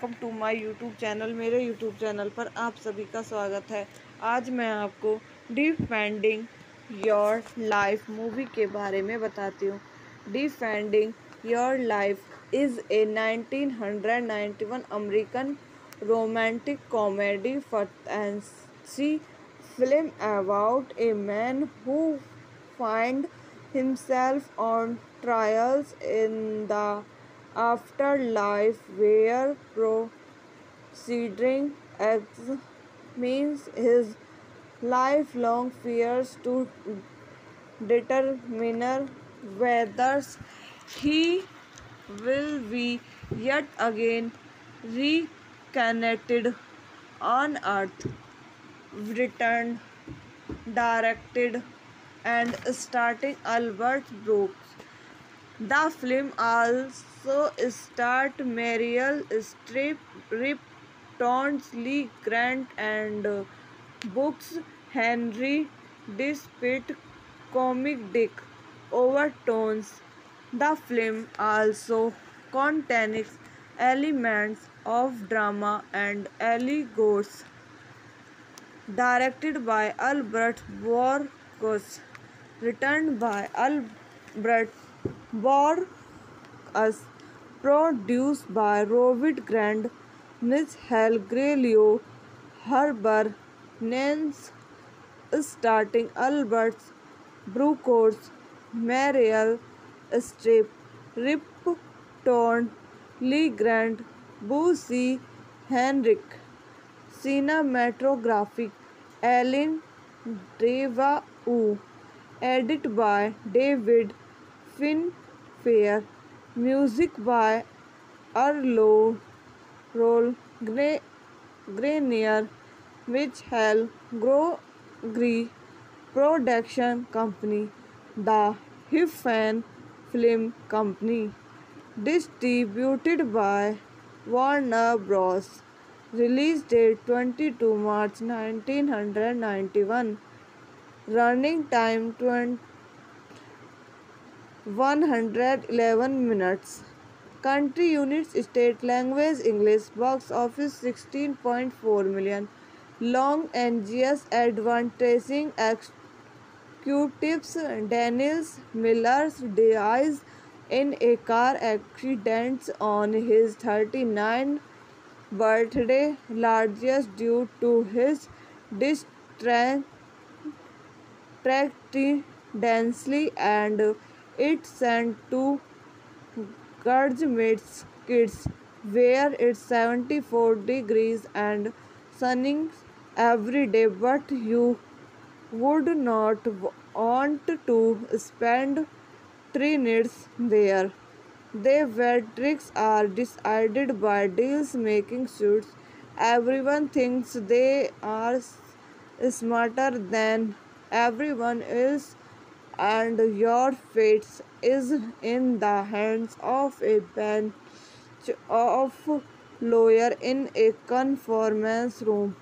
Welcome to my YouTube channel, मेरे YouTube channel पर आप सभी का स्वागत है। आज मैं आपको डिफेंडिंग योर लाइफ मूवी के बारे में बताती हूँ। Defending your life is a 1991 American romantic comedy fantasy film about a man who find himself on trials in the afterlife where proceeding means his lifelong fears to determine whether he will be yet again reconnected on earth written, directed, and starring Albert Brooks. The film also starred Meryl Streep, Rip Torrance, Lee Grant, and Books Henry despite comic dick overtones. The film also contains elements of drama and allegories directed by Albert Borkus, written by Albert Borkus, produced by Robert Grant, Miss Hal Grelio, Herbert Nance, starting Alberts, Brooks, Meryl Streep, Rip Torn, Lee Grant, Boosie Henrik. Cinematographic Allen Daviau, edit by David Finfer, music by Arlo Roll Gre- Grenier, which Hell Gree Production Company, the Hiffan Film Company, distributed by Warner Bros. Release date 22 March 1991. Running time 20 111 minutes. Country units state language English. Box office 16.4 million. Long NGS advertising executives Daniels Miller's dies in a car accident on his 39th birthday, largest due to his distractedly and it sent to Gurjmates kids where it's 74 degrees and sunning every day but you would not want to spend three nights there. They were tricks are decided by deals making suits. Everyone thinks they are smarter than everyone else, and your fate is in the hands of a bench of lawyer in a conference room.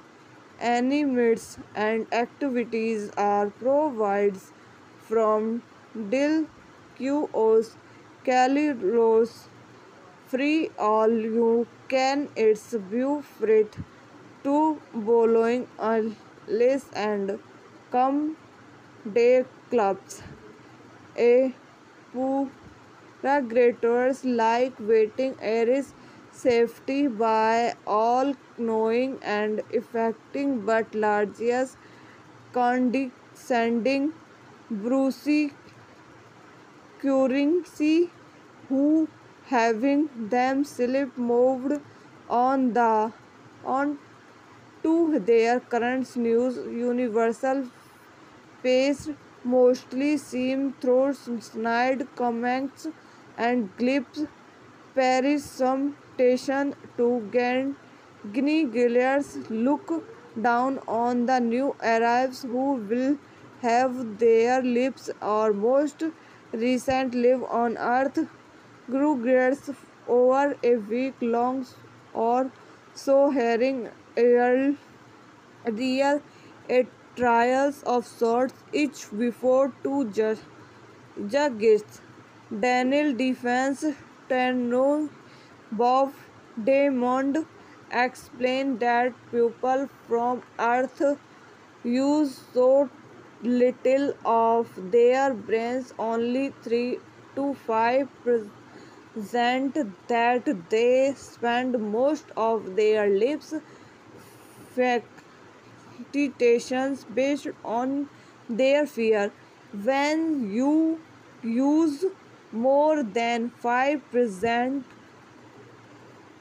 Animates and activities are provided from Dil QOS Cali Rose free all you can it's view freight to bowling less and come day clubs a pu- regulators like waiting Aries safety by all knowing and affecting but largest condescending Brucey currency who having them slip moved on the on to their current news universal faced mostly seem through snide comments and clips Paris some temptation to gain Gilead's look down on the new arrivals who will have their lips or most recent live on earth. Grew grades over a week long or so hearing real, real trials of sorts each before two judge, judges. Daniel defense Tenno Bob Diamond explained that people from Earth use so little of their brains, only 3 to 5 percent, that they spend most of their lives facultations based on their fear. When you use more than 5 percent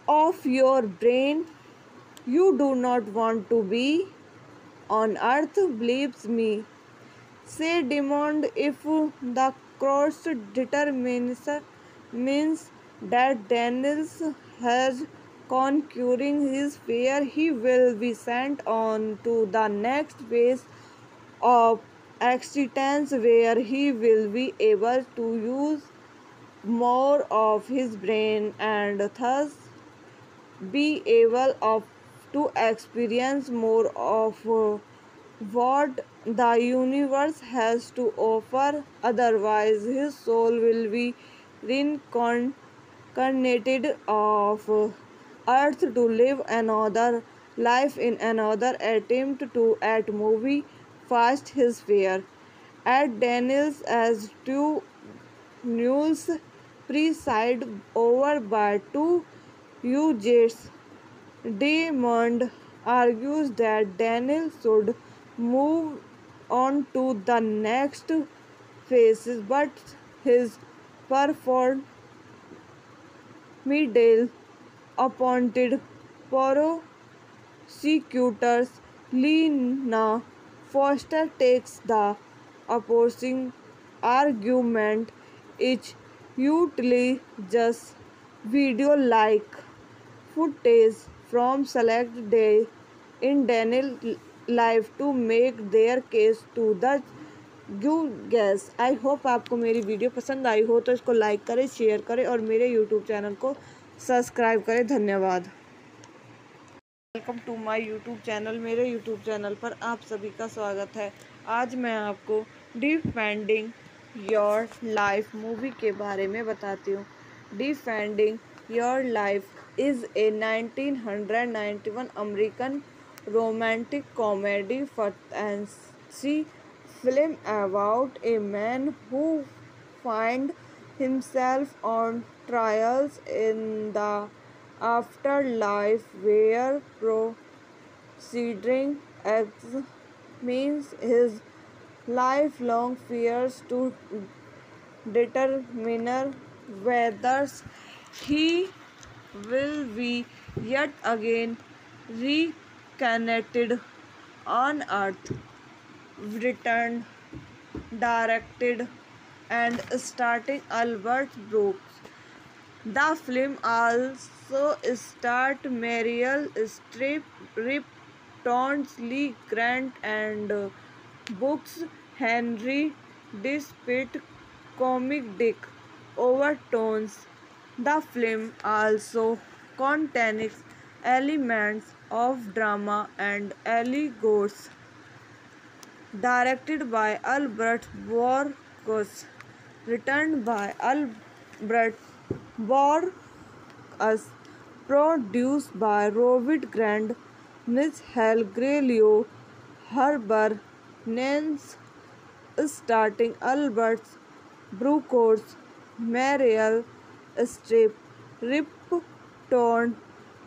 of your brain, you do not want to be on earth, believes me. Say demand if the cross determines means that Daniels has conquering his fear, he will be sent on to the next phase of existence where he will be able to use more of his brain and thus be able of to experience more of uh, what the universe has to offer. Otherwise his soul will be reincarnated of uh, earth to live another life in another attempt to at movie fast his fear at daniels as two news preside over by two UJets. Diamond argues that Daniel should move on to the next phases, but his performed middle appointed prosecutors Lena Foster takes the opposing argument each utterly just video like footage from select day in Daniel life to make their case to the you guys. I hope आपको मेरी video पसंद आई हो तो इसको like करें, share करें और मेरे यूट्यूब चैनल को सब्सक्राइब करें, धन्यवाद। Welcome to my YouTube channel मेरे यूट्यूब चैनल पर आप सभी का स्वागत है। आज मैं आपको डिफेंडिंग योर लाइफ मूवी के बारे में बताती हूँ। Defending your life is a 1991 American romantic comedy fantasy film about a man who find himself on trials in the afterlife where proceeding means his lifelong fears to determine whether he will be yet again reconnected on earth written directed and starring albert brooks the film also starred Meryl Streep, Rip Torrance, Lee Grant, and uh, Books Henry despite comic dick overtones. The film also contains elements of drama and allegories. Directed by Albert Borkus, written by Albert Borkus, produced by Robert Miss Hal Grelio, Herbert Nance, starting Albert Brooks, Meryl Strip, Rip Torn,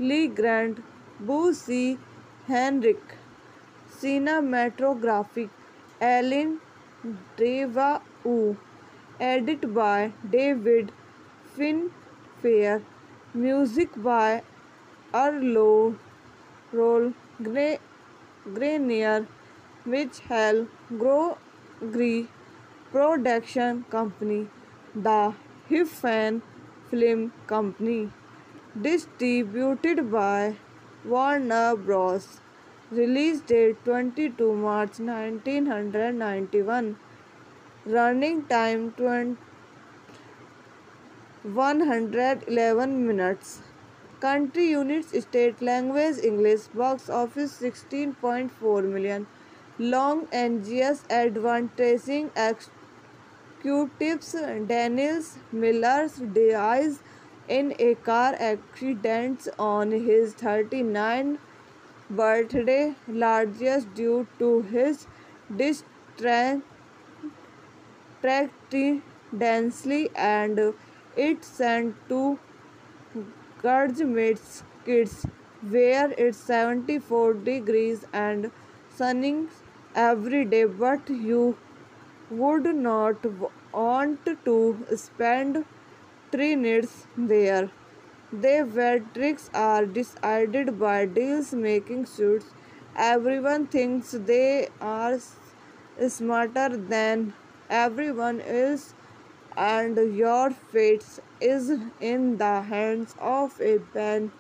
Lee Grant, Boosie Henrik. Cinematography Allen Daviau. Edit by David Finfer. Music by Arlo Roll Grenier, which Hell Gree Production Company, The Hiffen Film Company. Distributed by Warner Bros. Release date 22 March 1991. Running time 20 111 minutes. Country units state language English box office 16.4 million. Long NGS advertising executives Daniels Miller's dies in a car accident on his 39th birthday, largest due to his distracting densely and it sent to Gurjmit's kids where it's 74 degrees and sunny every day but you would not want to spend three nights there. The verdicts are decided by deals making suits. Everyone thinks they are smarter than everyone else and your fate is in the hands of a bench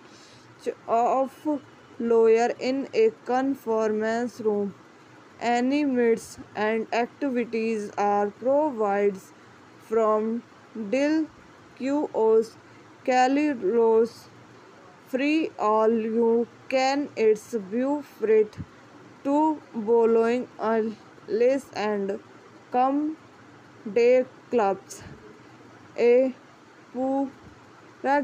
of lawyer in a conference room. Any and activities are provided from Dil QOS Rose free all you can it's view fit to bowling less and come day clubs a पूरा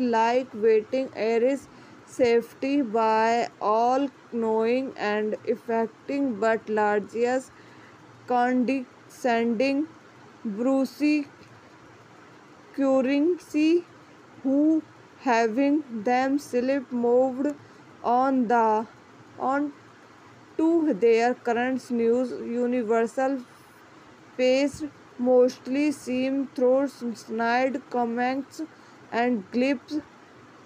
like waiting Eris safety by all knowing and affecting but लार्जियस condescending Brucie curing see who having them slip moved on the on to their current news universal paced mostly seem through snide comments and clips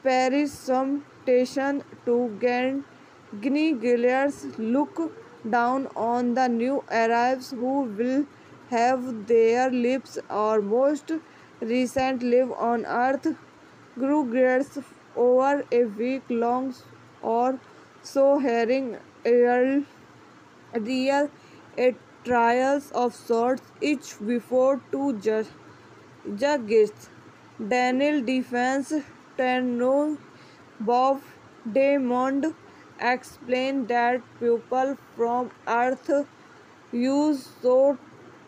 Paris some temptation to gain. Gilead's look down on the new arrivals who will have their lips or most recent live on earth. Grew Grugrets over a week long or so hearing real, trials of sorts, each before two judges. Daniel defense attorney Bob Diamond explained that people from Earth use so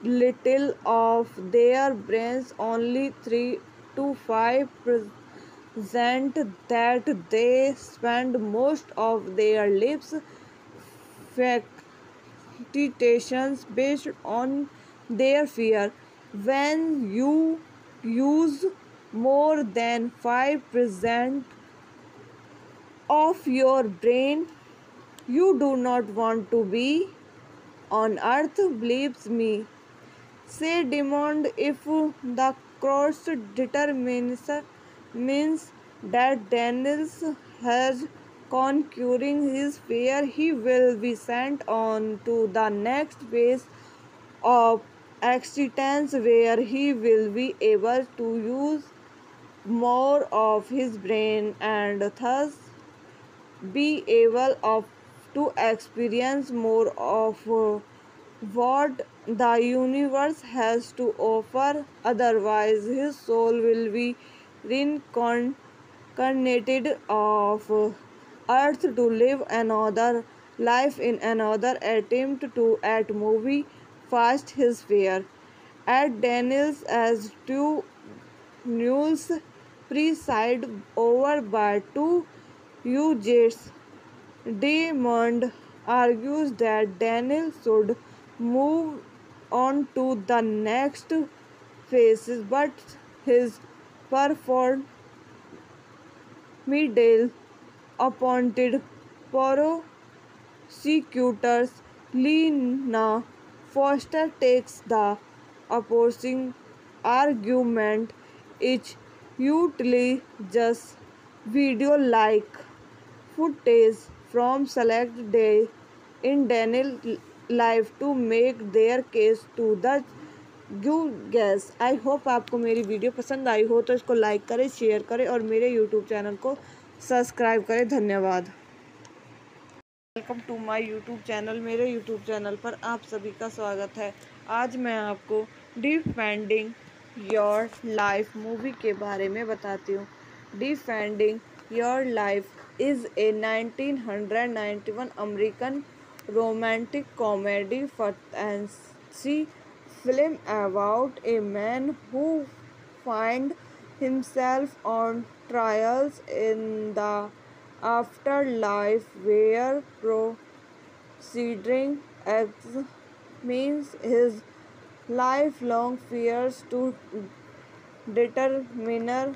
little of their brains, only 3 to 5 percent, that they spend most of their lives meditations based on their fear. When you use more than 5% of your brain, you do not want to be on earth, believes me. Say demand if the cross determines means that Daniels has conquering his fear, he will be sent on to the next phase of existence where he will be able to use more of his brain and thus be able of to experience more of uh, what the universe has to offer. Otherwise his soul will be reincarnated of uh, earth to live another life in another attempt to at movie fast his fear at Daniels as two news preside over by two UJs. Diamond argues that Daniel should move on to the next faces, but his performed middle appointed prosecutors Lena Foster takes the opposing argument each utterly just video like footage from select day in Daniel life to make their case to the you guys. I hope आपको मेरी video पसंद आई हो तो इसको like करें, share करें और मेरे यूट्यूब चैनल को सब्सक्राइब करें, धन्यवाद। Welcome to my YouTube channel मेरे यूट्यूब चैनल पर आप सभी का स्वागत है। आज मैं आपको डिफेंडिंग योर लाइफ मूवी के बारे में बताती हूँ। Defending your life is a 1991 American romantic comedy fancy film about a man who find himself on trials in the afterlife where proceeding means his lifelong fears to determine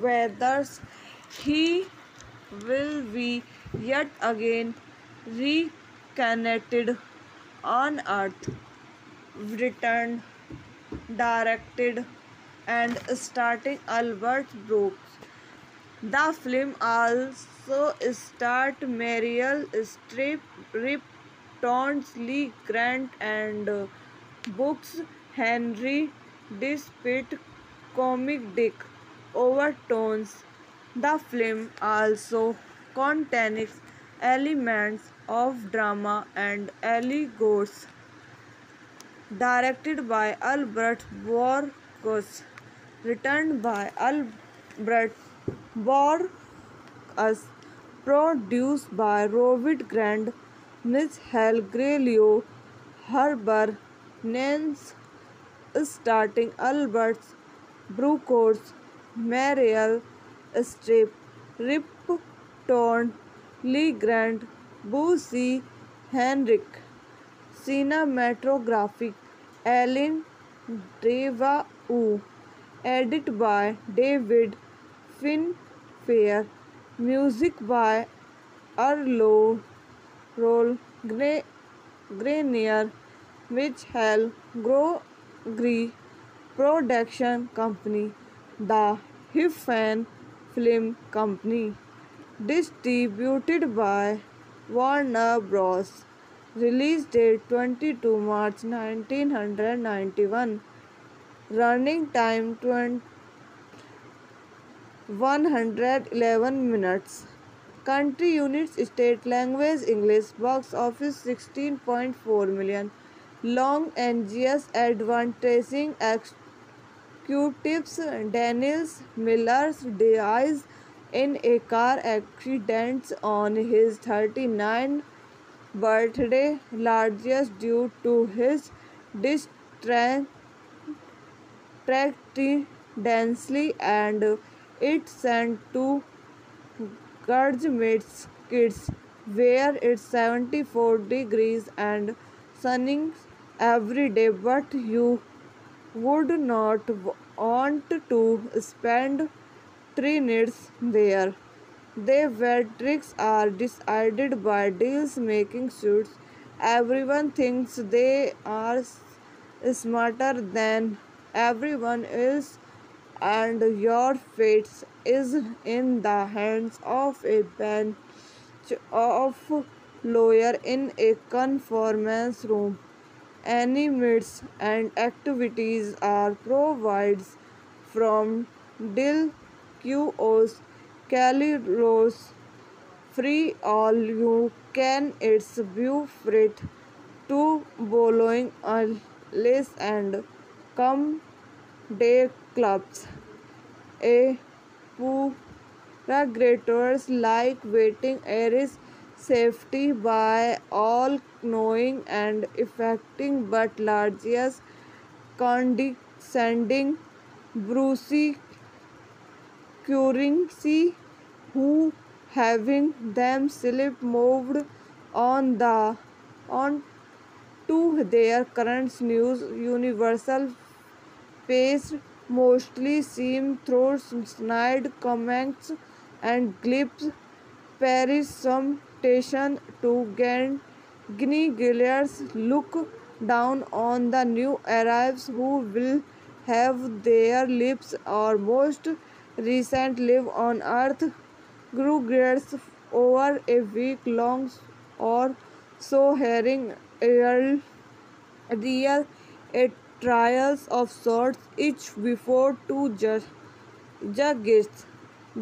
whether he will be yet again reconnected on earth written, directed, and starring Albert Brooks. The film also starred Meryl Streep, Rip Torrance, Lee Grant, and uh, Books Henry despite comic dick overtones. The film also contains elements of drama and allegories directed by Albert Borkus, written by Albert war us produce by रोविड grand निज hello ग्रेलियो हर्बर नेंस starting Albert's ब्रूकोर्स Meryl Streep Rip Torn Lee Grant Bussy Heinrich cinematographic Allen डेवा edit by David Finfer Music by Arlo Roll Grenier Michael Grogri Production Company The Hiffen Film Company Distributed by Warner Bros. Release date 22 March 1991. Running time 111 minutes. Country units state language English. Box office 16.4 million. Long NGS advertising executives Daniels Miller's dies in a car accident on his 39th birthday largest due to his distracting densely and it sent to Gurjmates kids where it's 74 degrees and sunny every day but you would not want to spend three nights there. Their verdicts are decided by deals making suits. Everyone thinks they are smarter than everyone else, and your fate is in the hands of a bench of lawyer in a conference room. Animates and activities are provided from Dil QoS Rose free all you can it's view freight to bowling Alice and come day clubs. A Puragrators like waiting areas safety by all knowing and affecting but largest condescending Brucey currency who having them slip moved on the on to their current news universal space mostly seen through snide comments and clips. Paris some temptation to gain Guineas look down on the new arrivals who will have their lips or most recent live on earth grew grades over a week long or so hearing real, real a trials of sorts each before two ju- judges.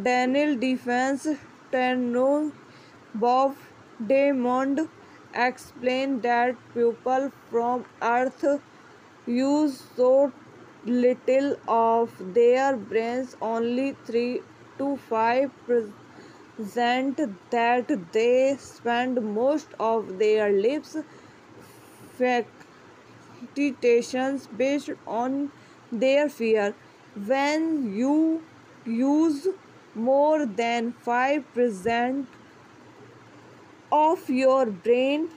Daniel Defense Tenno Bob Diamond explained that people from Earth use so little of their brains, only 3 to 5 percent, that they spend most of their lives factitations based on their fear. When you use more than 5 percent of your brain,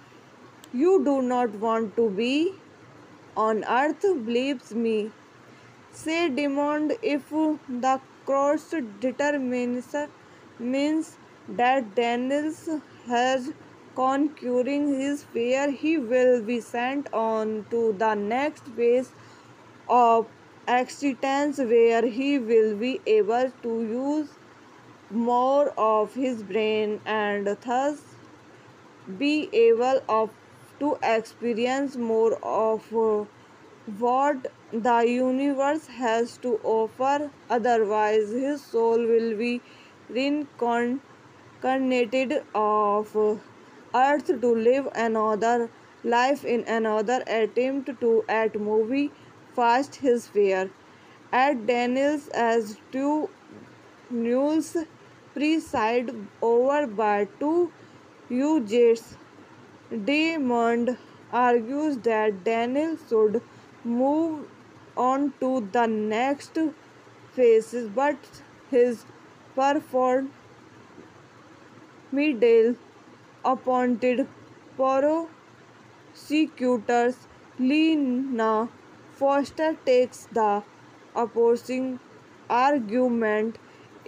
you do not want to be on earth, believes me. Say demand if the cross determines means that Daniels has conquering his fear, he will be sent on to the next phase of existence where he will be able to use more of his brain and thus be able of to experience more of uh, what the universe has to offer. Otherwise his soul will be reincarnated of earth to live another life in another attempt to at movie fast his fear at daniels as two news preside over by two UJets. Diamond argues that Daniel should move on to the next phases, but his performed middle appointed prosecutors Lena Foster takes the opposing argument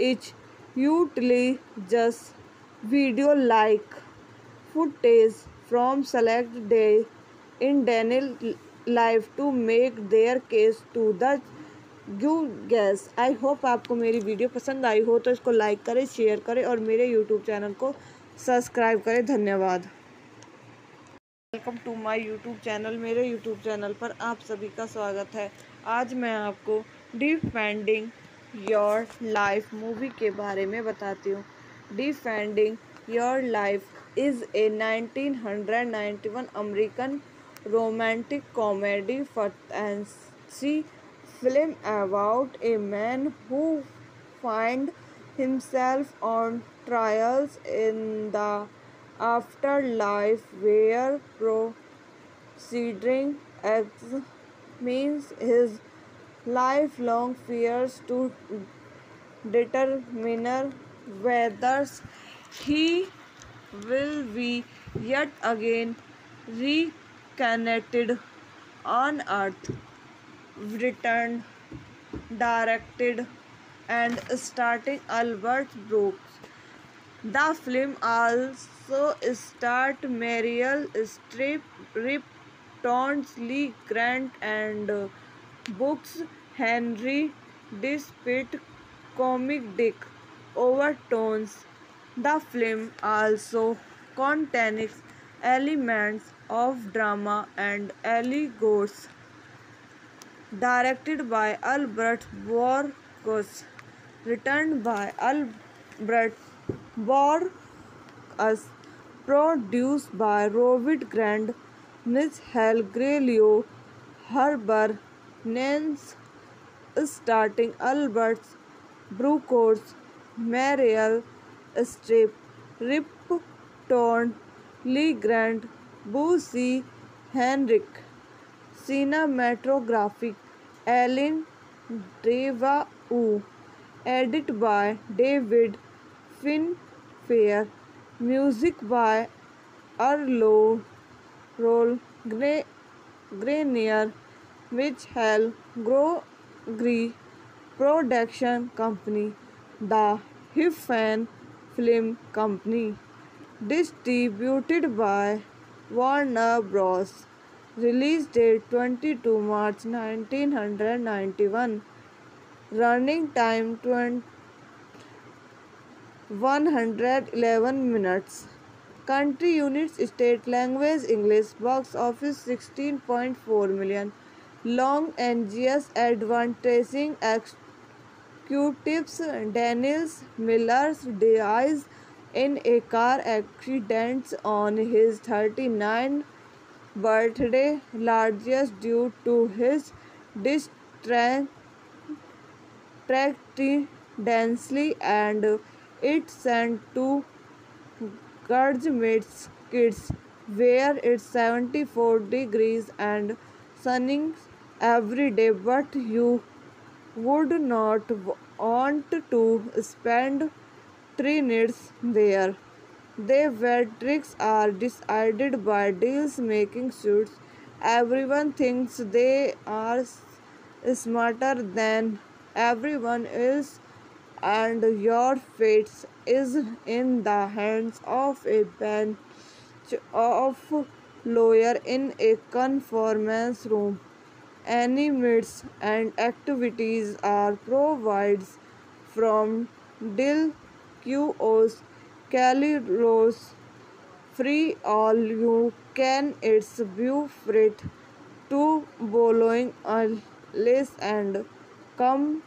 each utterly just video like footage from select day in Daniel life to make their case to the you guys I hope आपको मेरी video पसंद आई हो तो इसको like करें, share करें और मेरे यूट्यूब चैनल को सब्सक्राइब करें, धन्यवाद। Welcome to my YouTube channel, मेरे यूट्यूब चैनल पर आप सभी का स्वागत है। आज मैं आपको डिफेंडिंग योर लाइफ मूवी के बारे में बताती हूँ। Defending your life is a 1991 American romantic comedy fantasy film about a man who find himself on trials in the afterlife where proceeding means his lifelong fears to determine whether he will be yet again reconnected on earth written directed and starring albert brooks the film also starred Meryl Streep, Rip Torrance, Lee Grant, and uh, Books Henry Despite comic dick overtones. The film also contains elements of drama and allegories. Directed by Albert Borkus, written by Albert war us produce by रोविड grand miss hello ग्रेलियो हर्बर नेंस starting Albert's ब्रूकोर्स Meryl Streep Rip Torn Lee Grant Bussy Heinrich cinematographic Allen डेवा edit by David Finfer. Music by Arlo Roll Grenier, which Hal Gro Agree Production Company, the Hiffan Film Company, distributed by Warner Bros. Release date 22 March 1991. Running time 20 111 minutes. Country units state language English box office 16.4 million. Long Angeles advertising executives Daniels Miller's dies in a car accident on his 39th birthday, largest due to his distracting densely and it sent to Gurjmit's kids where it's 74 degrees and sunny every day but you would not want to spend three nights there. Their verdicts are decided by deals making suits. Everyone thinks they are smarter than everyone else and your fate is in the hands of a bench of lawyer in a conference room. Any meets and activities are provided from Dil QOS Rose free all you can it's free to bowling list and come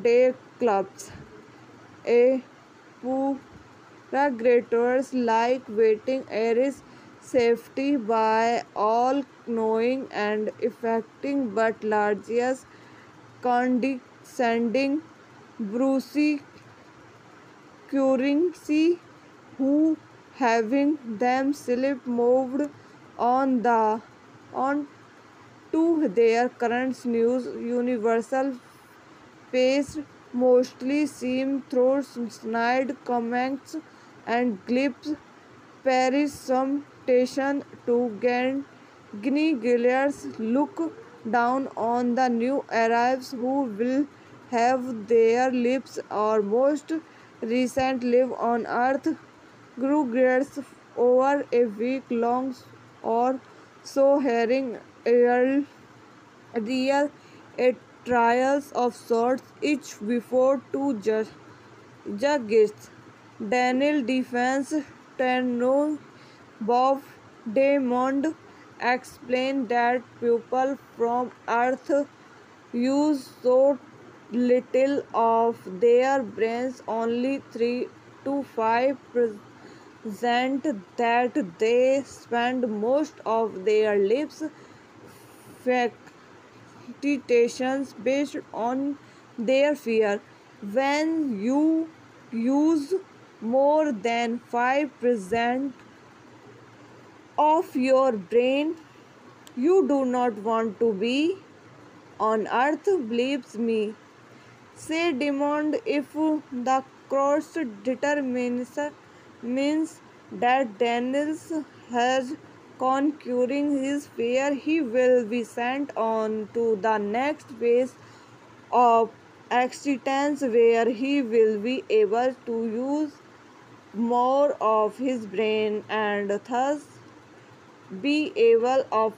day clubs. A Purogators like waiting areas safety by all knowing and affecting but largest condescending Brucey currency who having them slip moved on the on to their current news universal faced mostly seem through snide comments and clips Paris some temptation to gain Gilead's look down on the new arrivals who will have their lips or most recent live on earth. Grew Grugrets over a week long or so hearing real, real a trials of sorts each before two judges. Daniel defends attorney Bob Diamond explained that people from Earth use so little of their brains, only 3 to 5 percent, that they spend most of their lives facultations based on their fear. When you use more than 5 percent of your brain, you do not want to be on earth, believes me. Say demand if the cross determines means that Daniels has conquering his fear, he will be sent on to the next phase of existence where he will be able to use more of his brain and thus be able of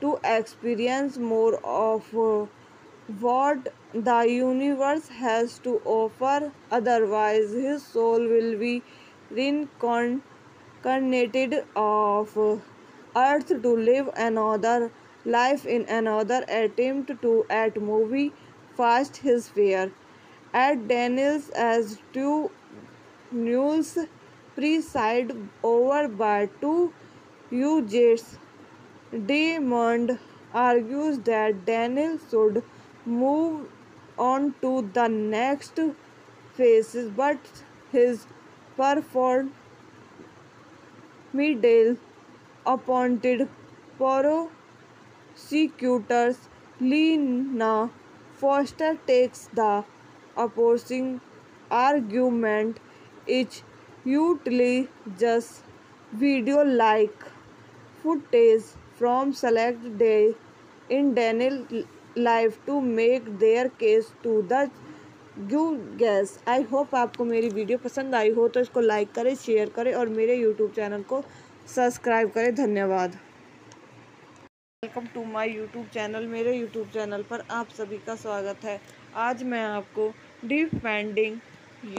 to experience more of uh, what the universe has to offer. Otherwise his soul will be reincarnated of uh, earth to live another life in another attempt to at movie fast his fear at daniels as two news preside over by two UJs. Diamond argues that Daniel should move on to the next phases, but his performed middle appointed prosecutors Lena Foster takes the opposing argument each utterly just video like footage from select day in Daniel life to make their case to the you guys I hope आपको मेरी video पसंद आई हो तो इसको like करें, share करें और मेरे यूट्यूब चैनल को सब्सक्राइब करें, धन्यवाद। Welcome to my YouTube channel मेरे यूट्यूब चैनल पर आप सभी का स्वागत है। आज मैं आपको डिफेंडिंग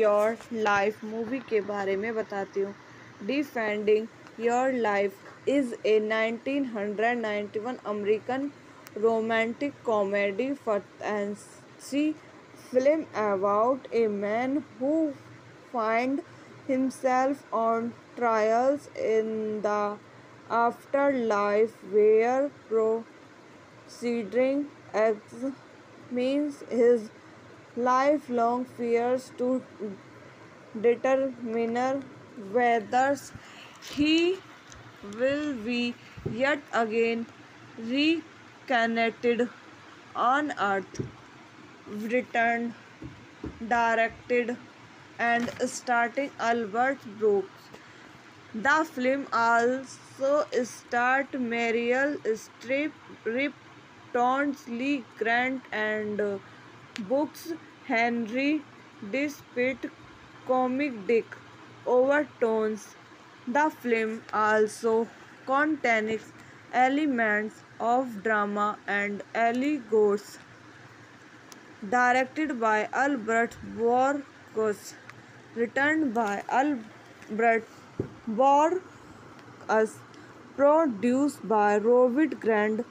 योर लाइफ मूवी के बारे में बताती हूँ। Defending your life is a 1991 American romantic comedy fantasy film about a man who finds himself on trials in the afterlife where proceeding means his lifelong fears to determine whether he will be yet again reconnected on earth. Written directed and starring albert brooks the film also starred Meryl Streep, Rip Torrance, Lee Grant, and Books Henry Despite comic dick overtones. The film also contains elements of drama and allegories. Directed by Albert Borges, written by Albert Borges, produced by Robert Grant,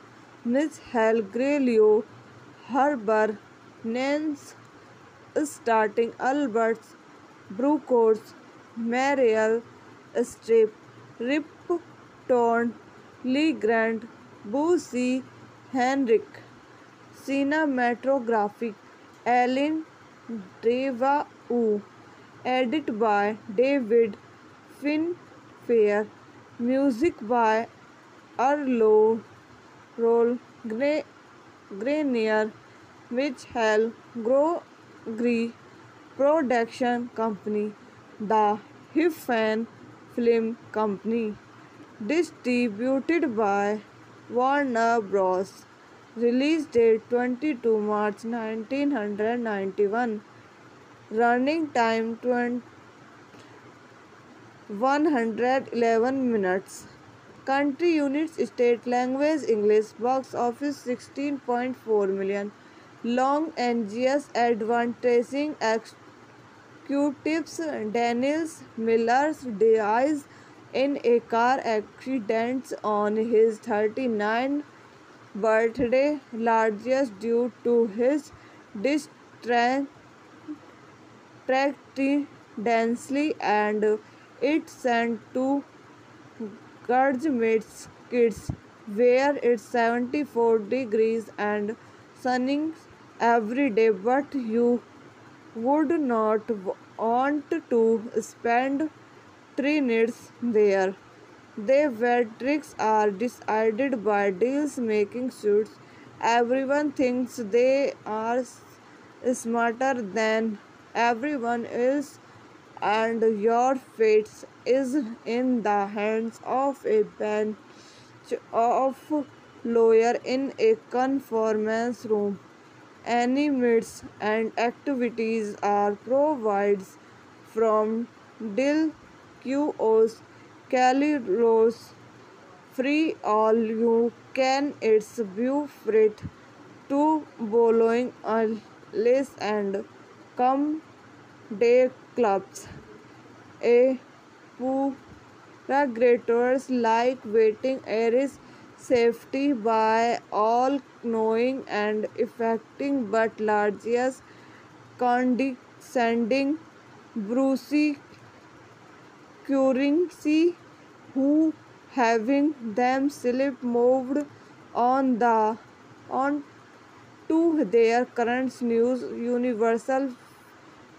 Michael Grillo, Herbert Nance, starting Albert Brooks, Meryl Streep, Rip Torn, Lee Grant, Boosie Henrik. Cinematography Allen Daviau. Edit by David Finfer. Music by Arlo Roll Gre- Grenier, Michael Grogri Production Company, The Hiffen Film Company. Distributed by Warner Bros. Release date 22 March 1991. Running time 20 111 minutes. Country units state language English box office 16.4 million. Long Angeles advertising executives Daniels Miller's dies in a car accident on his 39th birthday, largest due to his distracting densely and it sent to Gurjmates kids where it's 74 degrees and sunny every day but you would not want to spend three nights there. Their verdicts are decided by deals making suits. Everyone thinks they are smarter than everyone is and your fate is in the hands of a bench of lawyer in a conference room. Any meets and activities are provided from Dil QOS Cali Rose free all you can it's view freight to bowling less and come day clubs. A greeters like waiting air is safety by all knowing and affecting but लार्जियस condescending Brucie curing see who having them slip moved on the, on to their current news universal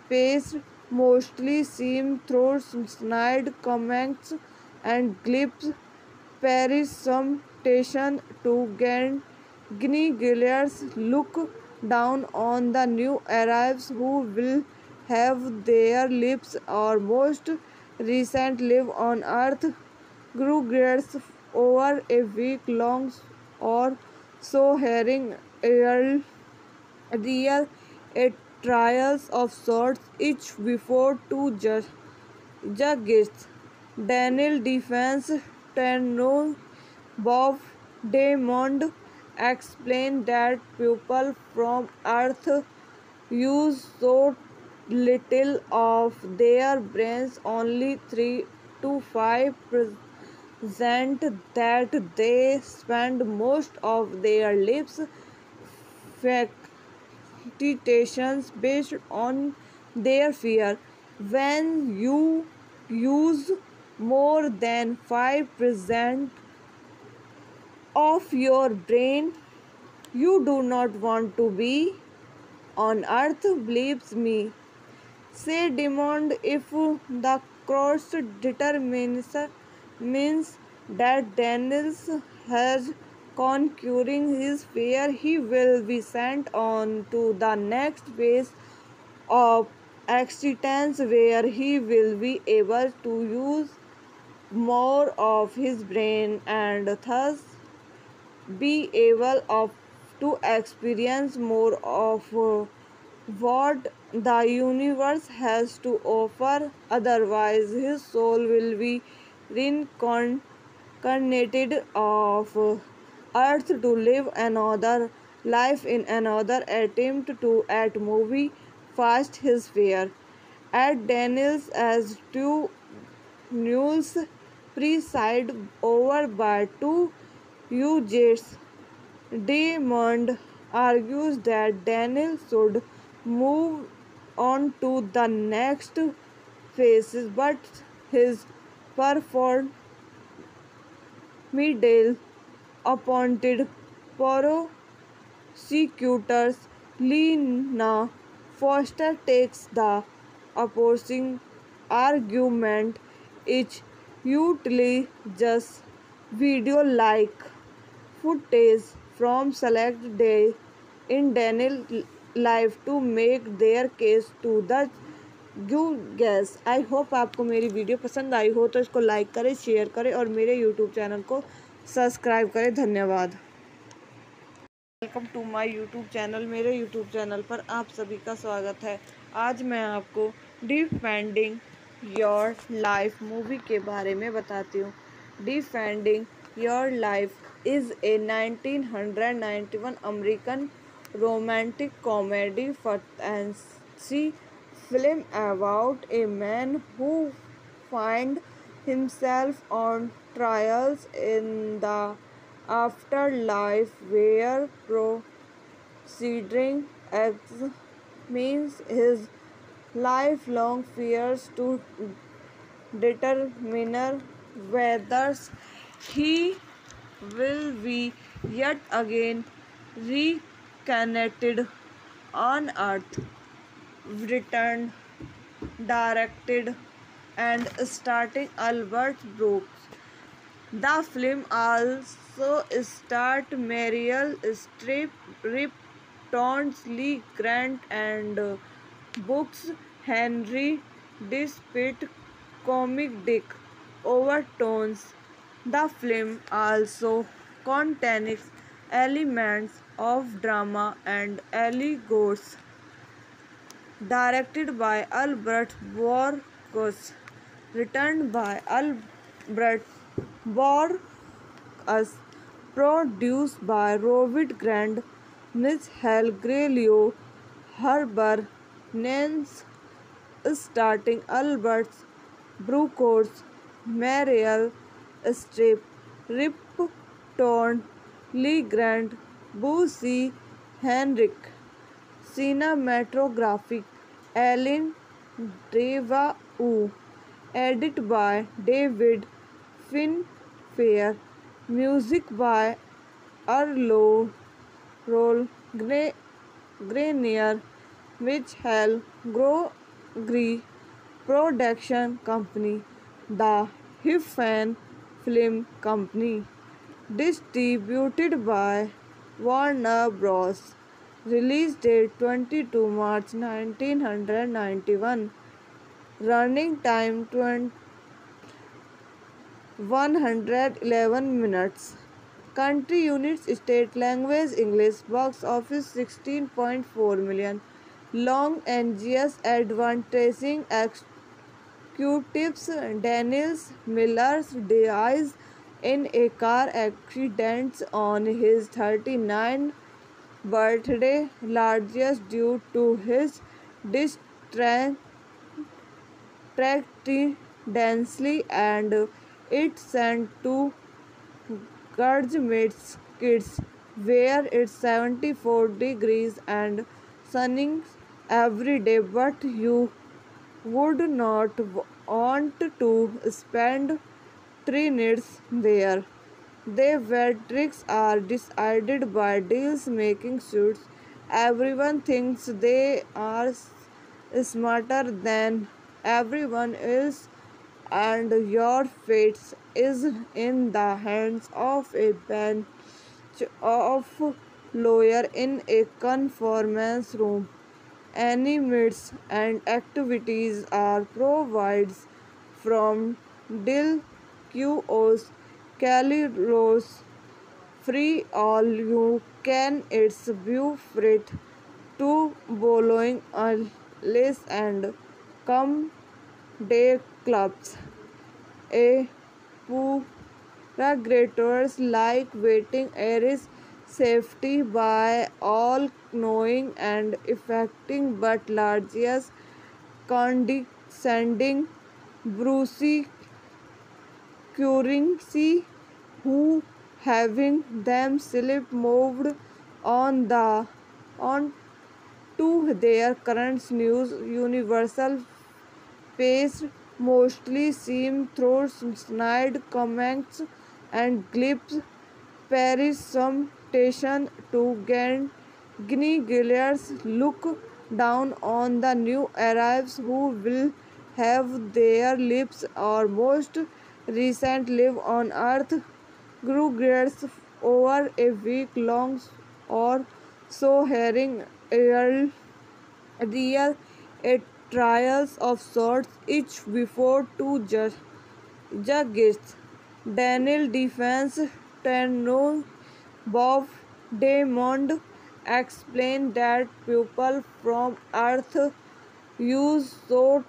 faced mostly seem through snide comments and glibs Paris some temptation to gain Guinea look down on the new arrivals who will have their lips or most recent live on earth. Grew grades over a week long or so hearing real, trials of sorts, each before two ju- judges. Daniel Defense Tenno Bob Diamond explained that people from Earth use so little of their brains, only 3 to 5 percent, that they spend most of their lives meditations based on their fear. When you use more than 5% of your brain, you do not want to be on earth, believes me. Say demand if the cross determines means that Daniels has conquering his fear, he will be sent on to the next phase of existence where he will be able to use more of his brain and thus be able of to experience more of uh, what the universe has to offer. Otherwise his soul will be reincarnated of uh, earth to live another life in another attempt to at movie fast his fear at Daniels as two mules preside over by two UJs. Diamond argues that Daniel should move on to the next phases, but his performed middle appointed prosecutors Lena Foster takes the opposing argument each utterly just video like footage from select day in Daniel life to make their case to the you guys. I hope आपको मेरी video पसंद आई हो तो इसको like करें, share करें और मेरे यूट्यूब चैनल को सब्सक्राइब करें, धन्यवाद। Welcome to my YouTube channel मेरे यूट्यूब चैनल पर आप सभी का स्वागत है। आज मैं आपको डिफेंडिंग योर लाइफ मूवी के बारे में बताती हूँ। Defending your life is a 1991 American romantic comedy fantasy film about a man who find himself on trials in the afterlife where proceeding means his lifelong fears to determine whether he will be yet again reconnected on earth written directed and starring albert brooks the film also starred Meryl Streep, Rip Torrance, Lee Grant, and uh, Books Henry Despite comic dick overtones. The film also contains elements of drama and allegories. Directed by Albert Borkus, written by Albert Borkus, produced by Robert Grant, Miss Hal Grelio, Herbert Nance, starting Albert Brooks, Meryl Streep, Rip Torn, Lee Grant, Boosie Henrik, Cinematographic, Ellen Devau, edit by David Finfer, music by Arlo Roll Gre- Grenier, Michael Grogri, Production Company, The Hiffen Film Company, distributed by Warner Bros. Release date 22 March 1991. Running time 20 111 minutes. Country units state language English box office 16.4 million. Long NGS advertising executives Daniels Miller's dies in a car accident on his 39th birthday, largest due to his distracting densely and it sent to Gurjmit's kids where it's 74 degrees and sunning every day but you would not want to spend three nights there. Their verdicts are decided by deals making suits. Everyone thinks they are smarter than everyone else and your fate is in the hands of a bench of lawyer in a conference room. Any meets and activities are provided from Dil QOS Rose free all you can it's freight to bowling less and come day clubs. A Puragrators like waiting Aries safety by all knowing and affecting but largest condescending Brucey currency who having them slip moved on the on to their current news universal faced mostly seem through snide comments and glimpse Paris some temptation to gain. Guinea Gilead's look down on the new arrivals who will have their lips or most recent live on earth. Grew grades over a week long or so hearing real a trials of sorts each before two judge, judges. Daniel defense Tenno Bob Diamond explained that people from Earth use so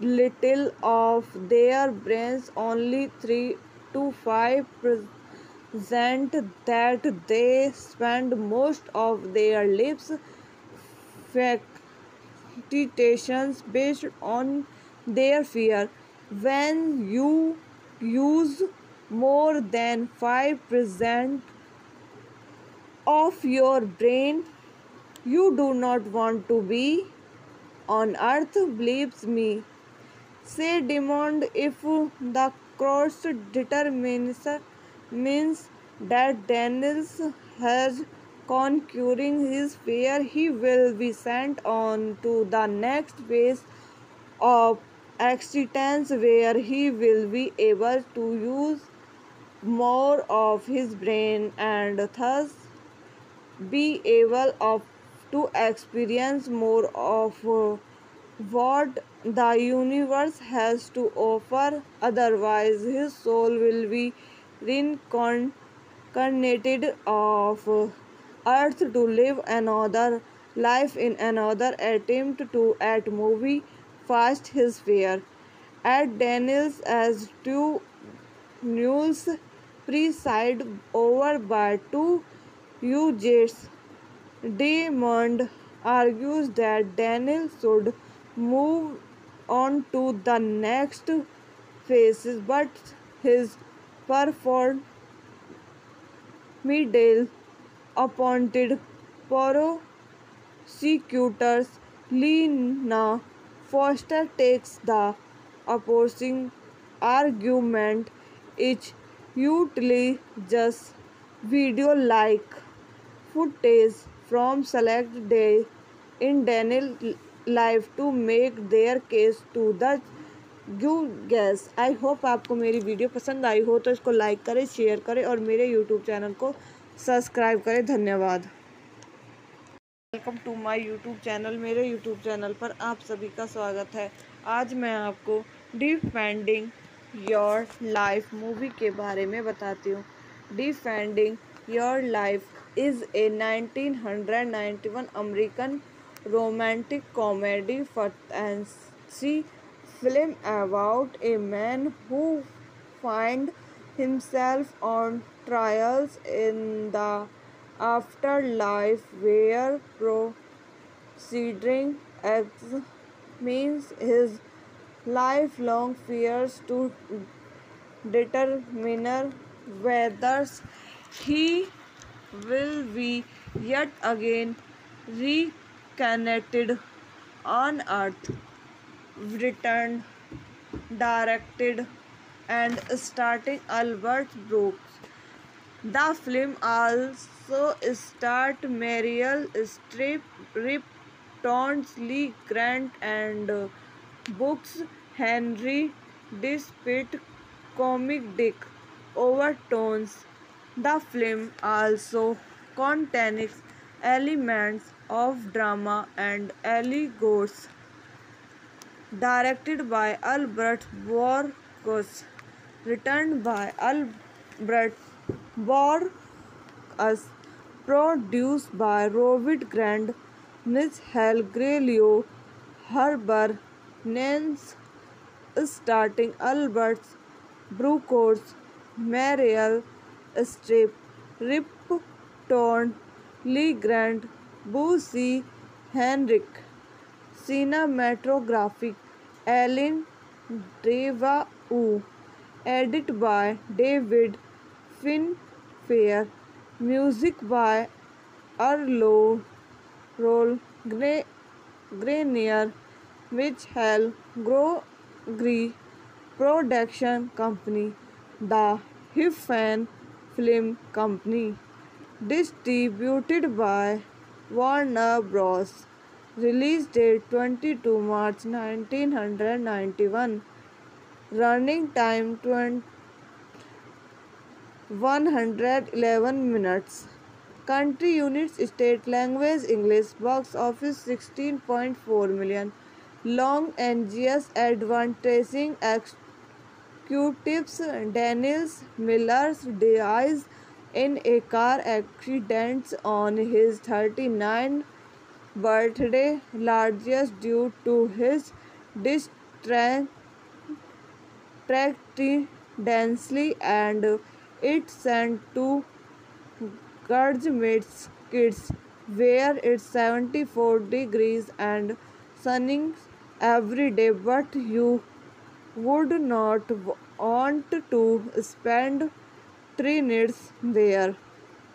little of their brains, only 3 to 5 percent, that they spend most of their lives facilitations based on their fear. When you use more than 5% of your brain, you do not want to be on earth, believes me. Say demand if the cross determines means that Daniels has conquering his fear, he will be sent on to the next phase of existence where he will be able to use more of his brain and thus be able of to experience more of uh, what the universe has to offer. Otherwise his soul will be reincarnated of earth to live another life in another attempt to at movie fast his fear at Daniels as two news preside over by two UJs. Diamond argues that Daniel should move on to the next phases, but his performed middle appointed prosecutors Lena Foster takes the opposing argument each utterly just video like footage from select day in Daniel life to make their case to the you guys. I hope आपको मेरी video पसंद आई हो तो इसको like करें, share करें और मेरे यूट्यूब चैनल को सब्सक्राइब करें, धन्यवाद। Welcome to my YouTube channel मेरे यूट्यूब चैनल पर आप सभी का स्वागत है। आज मैं आपको डिफेंडिंग योर लाइफ मूवी के बारे में बताती हूँ। Defending your life is a 1991 American romantic comedy fancy film about a man who find himself on trials in the afterlife where proceeding examines his lifelong fears to determine whether he will be yet again reconnected on earth written directed and starring albert brooks the film also starred Meryl Streep, Rip Torrance, Lee Grant, and Books Henry despite comic dick overtones. The film also contains elements of drama and allegories. Directed by Albert Borkus, written by Albert Borkus, produced by Robert Grant, Michael Grillo, Herbert Nance, starting Albert Brooks, Meryl Streep, Rip Torn, Lee Grant, Boosie Henrik. Cinematographic Allen Daviau. edited by David Finfer. Music by Arlo Roll Gre- Grenier. Michael Grogri Production Company. The Hiffen Film Company. Distributed by Warner Bros. Release date 22 March 1991. Running time 20 111 minutes. Country units state language English box office 16.4 million. Long NGS advertising executives Daniels Miller's dies in a car accident on his 39th birthday, largest due to his distracting densely and it sent to Gurjmit's kids where it's 74 degrees and sunny every day but you would not want to spend three nights there.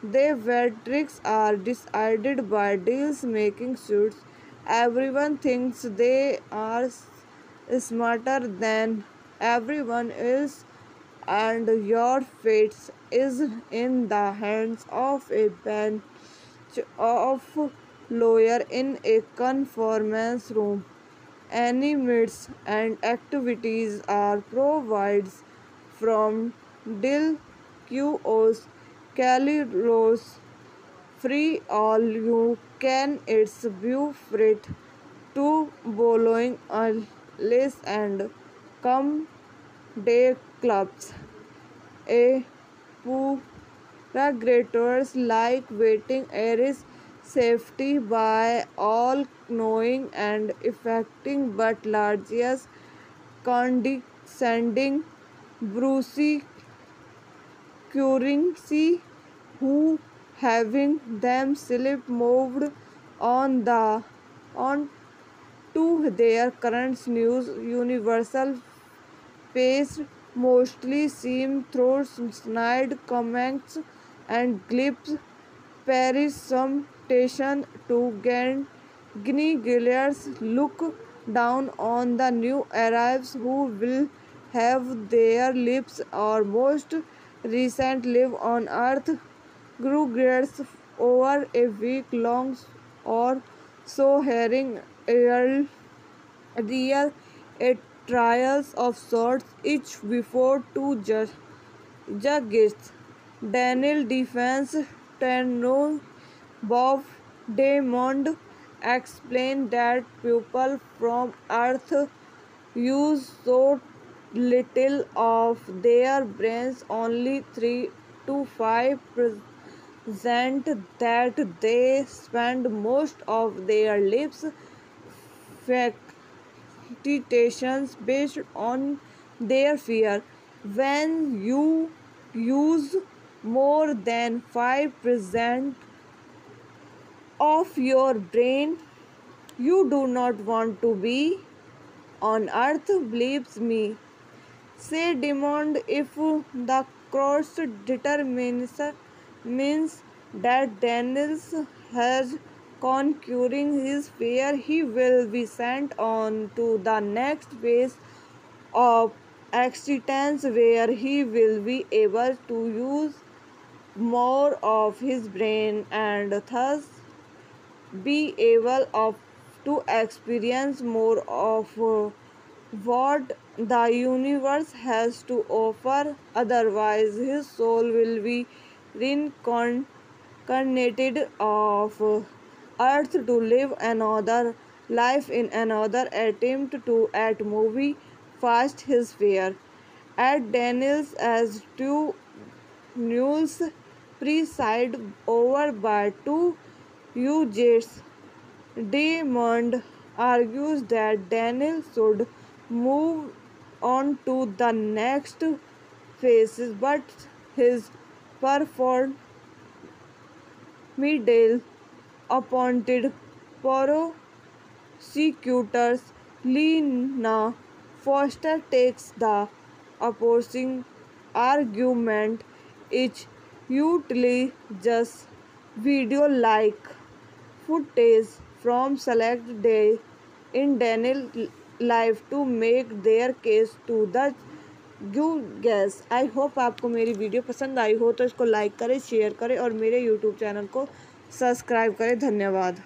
Their verdicts are decided by deals making suits. Everyone thinks they are smarter than everyone else and your fate is in the hands of a bench of lawyer in a conference room. Any meets and activities are provided from Dil QOS Caliros free all you can it's view freight to bowling alleys and come day clubs. A greeters like waiting air is safety by all knowing and affecting but लार्जियस condescending Brucie curing see who having them slip moved on the on to their current news universal paced mostly seem through snide comments and clips Paris some temptation to gain Guinea Gilead's look down on the new arrivals who will have their lips or most recent live on earth. Grew grades over a week long or so hearing real, real trials of sorts each before two judge, judges. Daniel defense Tenno Bob Diamond explained that people from earth use so little of their brains only 3 to 5 percent, that they spend most of their lives factitations based on their fear. When you use more than 5% of your brain, you do not want to be on earth, believes me. Say demand if the cross determines means that Daniels has conquering his fear, he will be sent on to the next phase of existence where he will be able to use more of his brain and thus be able of to experience more of uh, what the universe has to offer. Otherwise his soul will be reincarnated of uh, earth to live another life in another attempt to at movie fast his fear at Daniels as two news preside over by two UJets. Diamond argues that Daniel should move on to the next phases, but his performed middle appointed prosecutors Lena Foster takes the opposing argument each utterly just video like footage from select day in Daniel life to make their case to the you guys. I hope आपको मेरी video पसंद आई हो तो इसको like करें, share करें और मेरे यूट्यूब चैनल को सब्सक्राइब करें। धन्यवाद।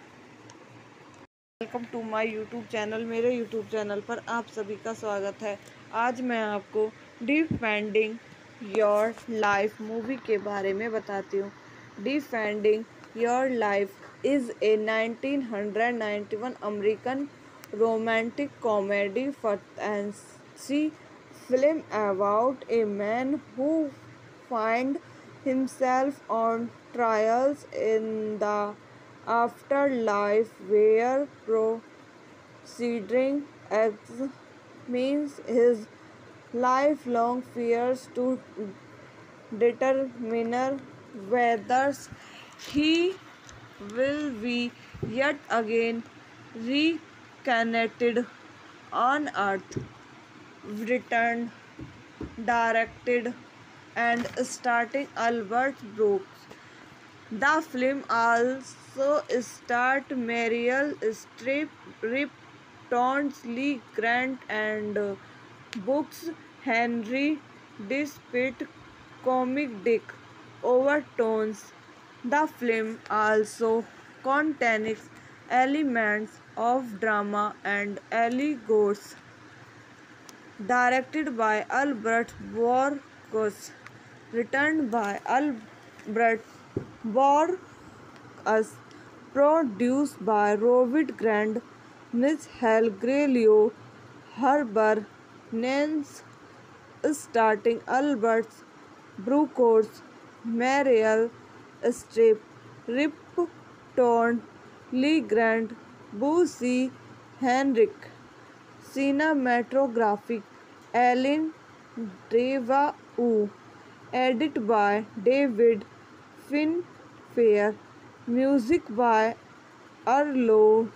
Welcome to my YouTube channel मेरे यूट्यूब चैनल पर आप सभी का स्वागत है। आज मैं आपको डिफेंडिंग योर लाइफ मूवी के बारे में बताती हूँ। Defending your life is a 1991 American romantic comedy fancy film about a man who find himself on trials in the afterlife where proceeding means his lifelong fears to determine whether he will be yet again reconnected on earth written, directed, and starring Albert Brooks. The film also starred Meryl Streep, Rip Torrance, Lee Grant, and uh, Books Henry despite comic dick overtones. The film also contains elements of drama and allegories directed by Albert Borkus, written by Albert war us produce by रोविड grand miss hello ग्रेलियो हर्बर नेंस starting Albert's ब्रूकोर्स Meryl Streep Rip Torn Lee Grant Bussy Heinrich cinematographic Allen Daviau edit by David Finfer Music by Arlo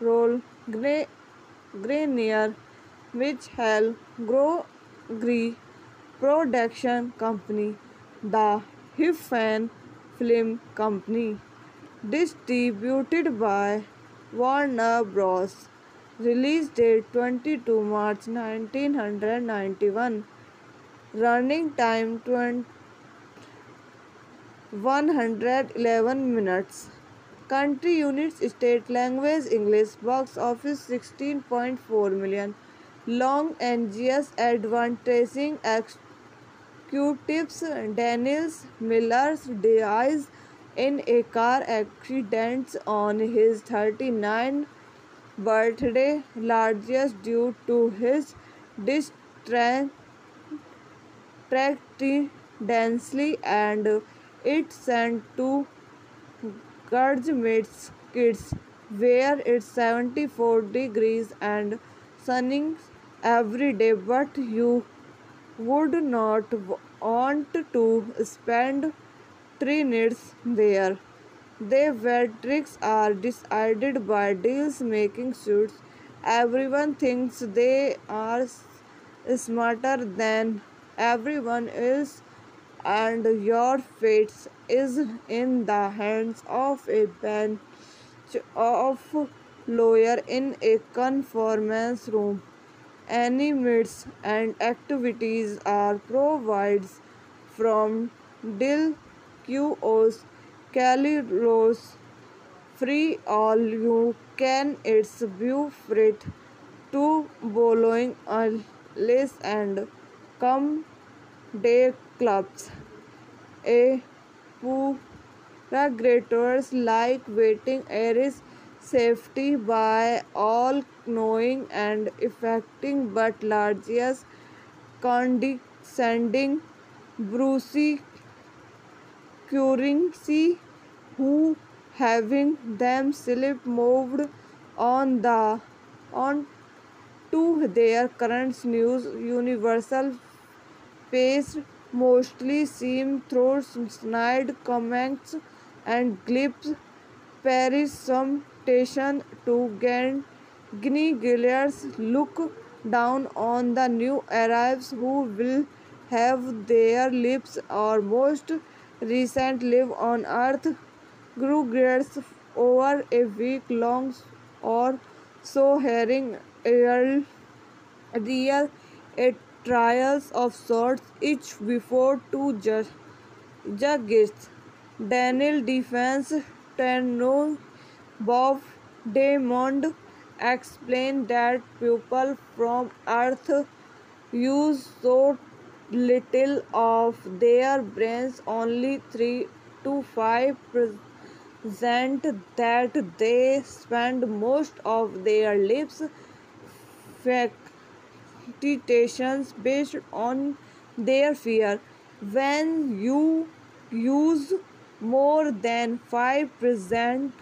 Roll Grenier Michael Grogri Production Company The Hiffen Film Company Distributed by Warner Bros. Release date 22 March 1991. Running time 111 minutes. Country units state language English. Box office 16.4 million. Long NGS advertising executives Daniels Miller's dies in a car accident on his 39th birthday largest due to his distracting densely and it sent to Gurjmate's kids where it's 74 degrees and sunning every day but you would not want to spend three nights there. Their tricks are decided by deals making suits. Everyone thinks they are smarter than everyone else and your fate is in the hands of a bench of lawyer in a conference room. Any and activities are provided from Dil QOS Cali Rose free all you can it's view freight to bowling alleys and come day clubs a पूरागरेटर्स like waiting air is safety by all knowing and affecting but लार्जियस condescending Brucie curing see who having them slip moved on the on to their current news universal paced mostly seem through snide comments and clips Paris some temptation to gain Gilead's look down on the new arrivals who will have their lips or most recent live on earth. Grew grades over a week long or so hearing real, real trials of sorts each before two judges judges. Daniel Defense Tenno Bob Diamond explained that people from Earth use so little of their brains, only 3 to 5 percent, that they spend most of their lives facilitations based on their fear. When you use more than 5%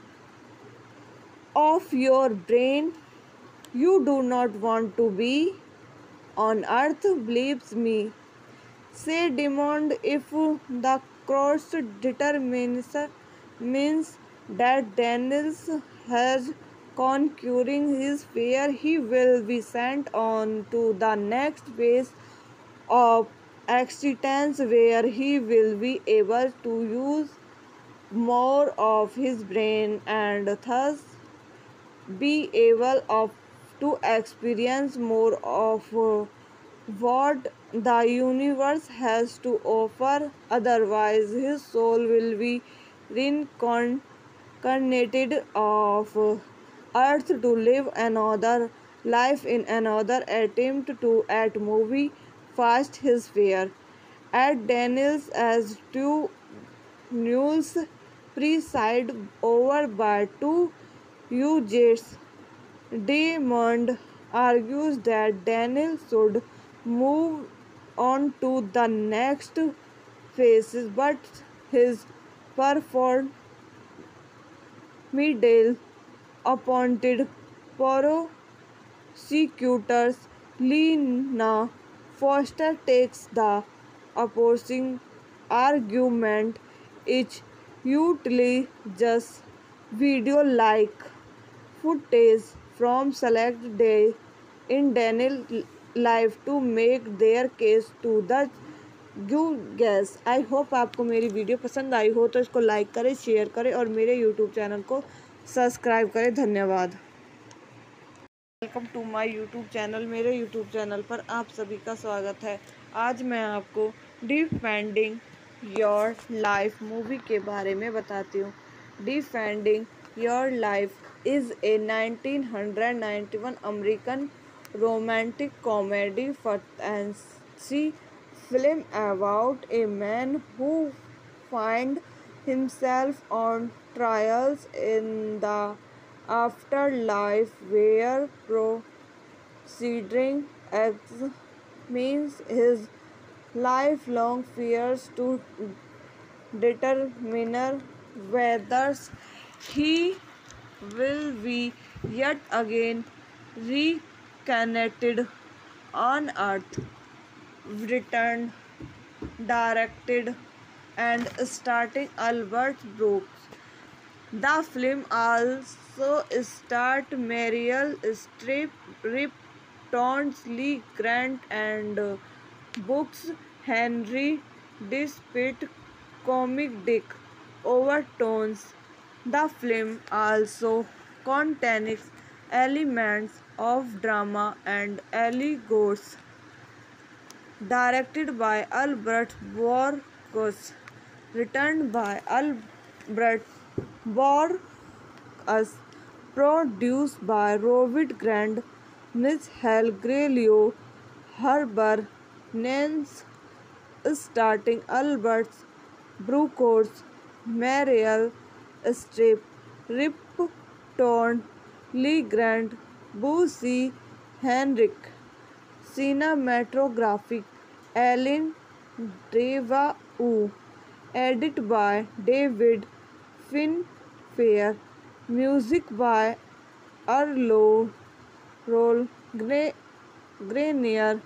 of your brain, you do not want to be on earth, believes me. Say demand if the cross determines means that Daniels has conquering his fear, he will be sent on to the next phase of existence where he will be able to use more of his brain and thus be able of to experience more of uh, what the universe has to offer. Otherwise his soul will be reincarnated of uh, earth to live another life in another attempt to at movie fast his fear at daniels as two news preside over by two UJets. Diamond argues that Daniel should move on to the next phases, but his performed middle appointed prosecutors Lena Foster takes the opposing argument each utterly just video like footage from select day in Daniel life to make their case to the you guys I hope आपको मेरी video पसंद आई हो तो इसको like करें, share करें और मेरे यूट्यूब चैनल को सब्सक्राइब करें, धन्यवाद। Welcome to my YouTube channel मेरे यूट्यूब चैनल पर आप सभी का स्वागत है। आज मैं आपको डिफेंडिंग योर लाइफ मूवी के बारे में बताती हूँ। Defending your life is a 1991 American romantic comedy fantasy film about a man who find himself on trials in the afterlife where proceeding examines his lifelong fears to determine whether he will be yet again reconnected on earth returned directed and starring Albert Brooks. The film also starred Meryl Streep, Rip Torrance, Lee Grant, and uh, Books Henry despite comic dick overtones. The film also contains elements of drama and allegories directed by Albert Borkus, written by Albert war us produce by रोविड grand निज hello ग्रेलियो हर्बर नेंस starting Albert's ब्रूकोर्स Meryl Streep Rip Torn Lee Grant Bussy Heinrich cinematographic Allen डेवा edit by David Finfer Music by Arlo Roll Grenier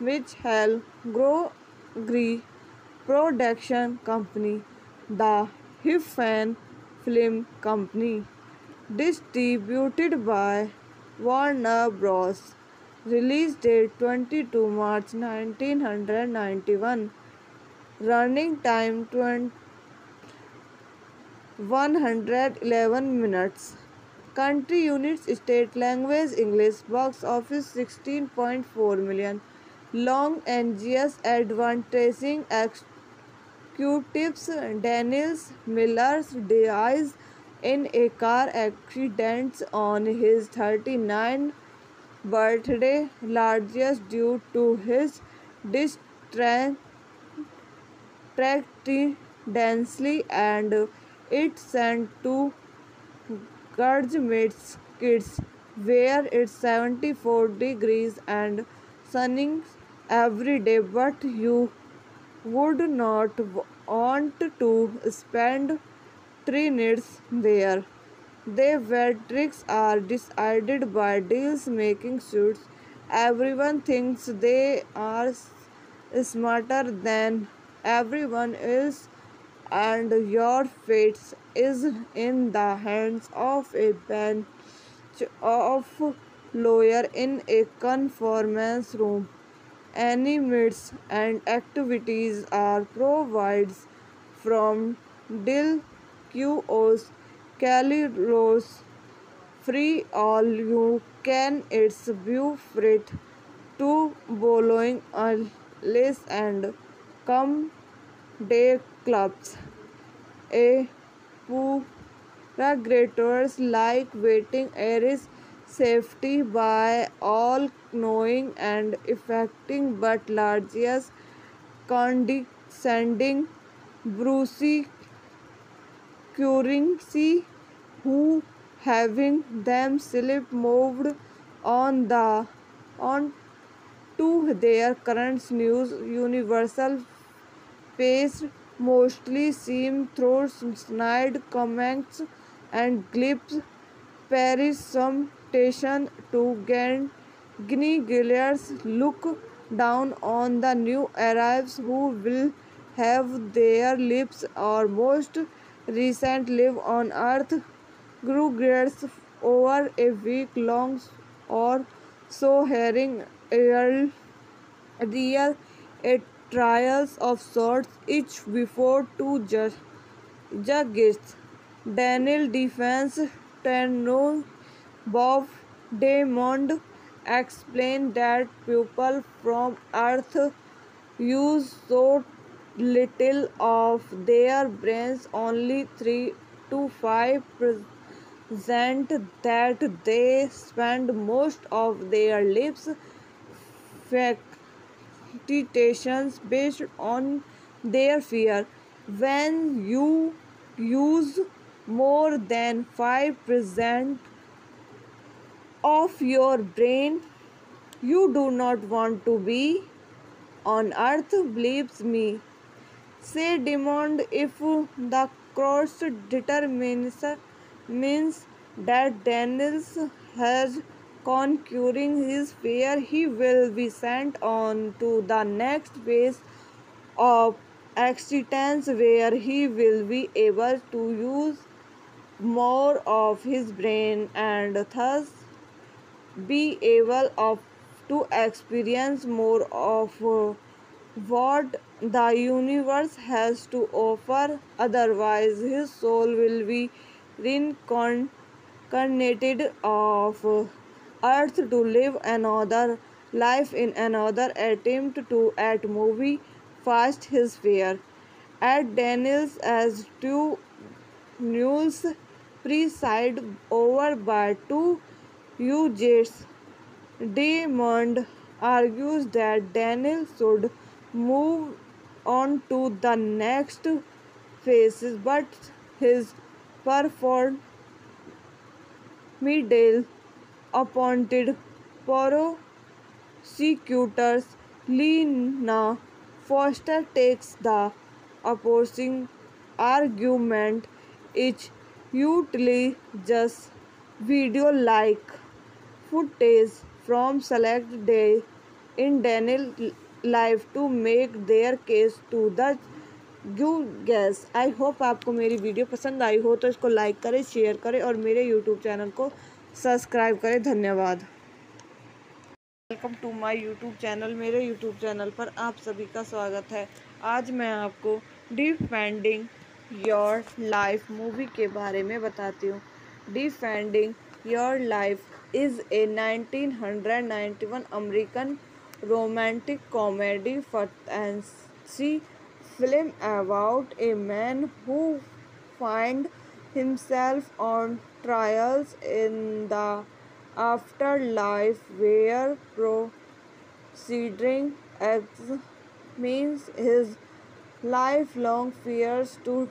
Michael Grogri Production Company The Hiffen Film Company Distributed by Warner Bros. Release date 22 March 1991. Running time 20 111 minutes. Country units state language English box office 16.4 million. Los Angeles advertising executives Daniels Miller's dies in a car accident on his 39th birthday, largest due to his distracting densely and it sent to Gurjmates kids where it's 74 degrees and sunny every day but you would not want to spend three nights there. The verdicts are decided by deals making suits. Everyone thinks they are smarter than everyone else and your fate is in the hands of a bench of lawyer in a conference room. Any meets and activities are provided from Dil QOS Rose free all you can it's view freight to bowling alleys and come day clubs. A purgatories like waiting areas safety by all knowing and affecting but largest condescending Brucey currency who having them slip moved on the on to their current news universal faced mostly seem through snide comments and clips. Paris some temptation to gain. Gilead's look down on the new arrivals who will have their lips or most recent live on earth. Grew grades over a week long or so hearing real, real a trials of sorts each before two ju- judges. Daniel Defense Tenno Bob Diamond explained that people from Earth use so little of their brains, only 3 to 5 percent, that they spend most of their lives facilitations based on their fear. When you use more than 5 percent of your brain, you do not want to be on earth believes me. Say demand if the cross determines means that Daniels has conquering his fear, he will be sent on to the next phase of existence where he will be able to use more of his brain and thus be able of to experience more of uh, what the universe has to offer. Otherwise his soul will be reincarnated of earth to live another life in another attempt to at movie fast his fear at daniels as two news preside over by two UJets. Diamond argues that Daniel should move on to the next phases, but his performed middle appointed prosecutors Lena Foster takes the opposing argument each utterly just video like footage from select day in Daniel life to make their case to the you guys I hope आपको मेरी video पसंद आई हो तो इसको like करें, share करें और मेरे यूट्यूब चैनल को सब्सक्राइब करें, धन्यवाद। Welcome to my YouTube channel मेरे यूट्यूब चैनल पर आप सभी का स्वागत है। आज मैं आपको डिफेंडिंग योर लाइफ मूवी के बारे में बताती हूँ। Defending your life is a 1991 American romantic comedy fancy film about a man who finds himself on trials in the afterlife where proceeding means his lifelong fears to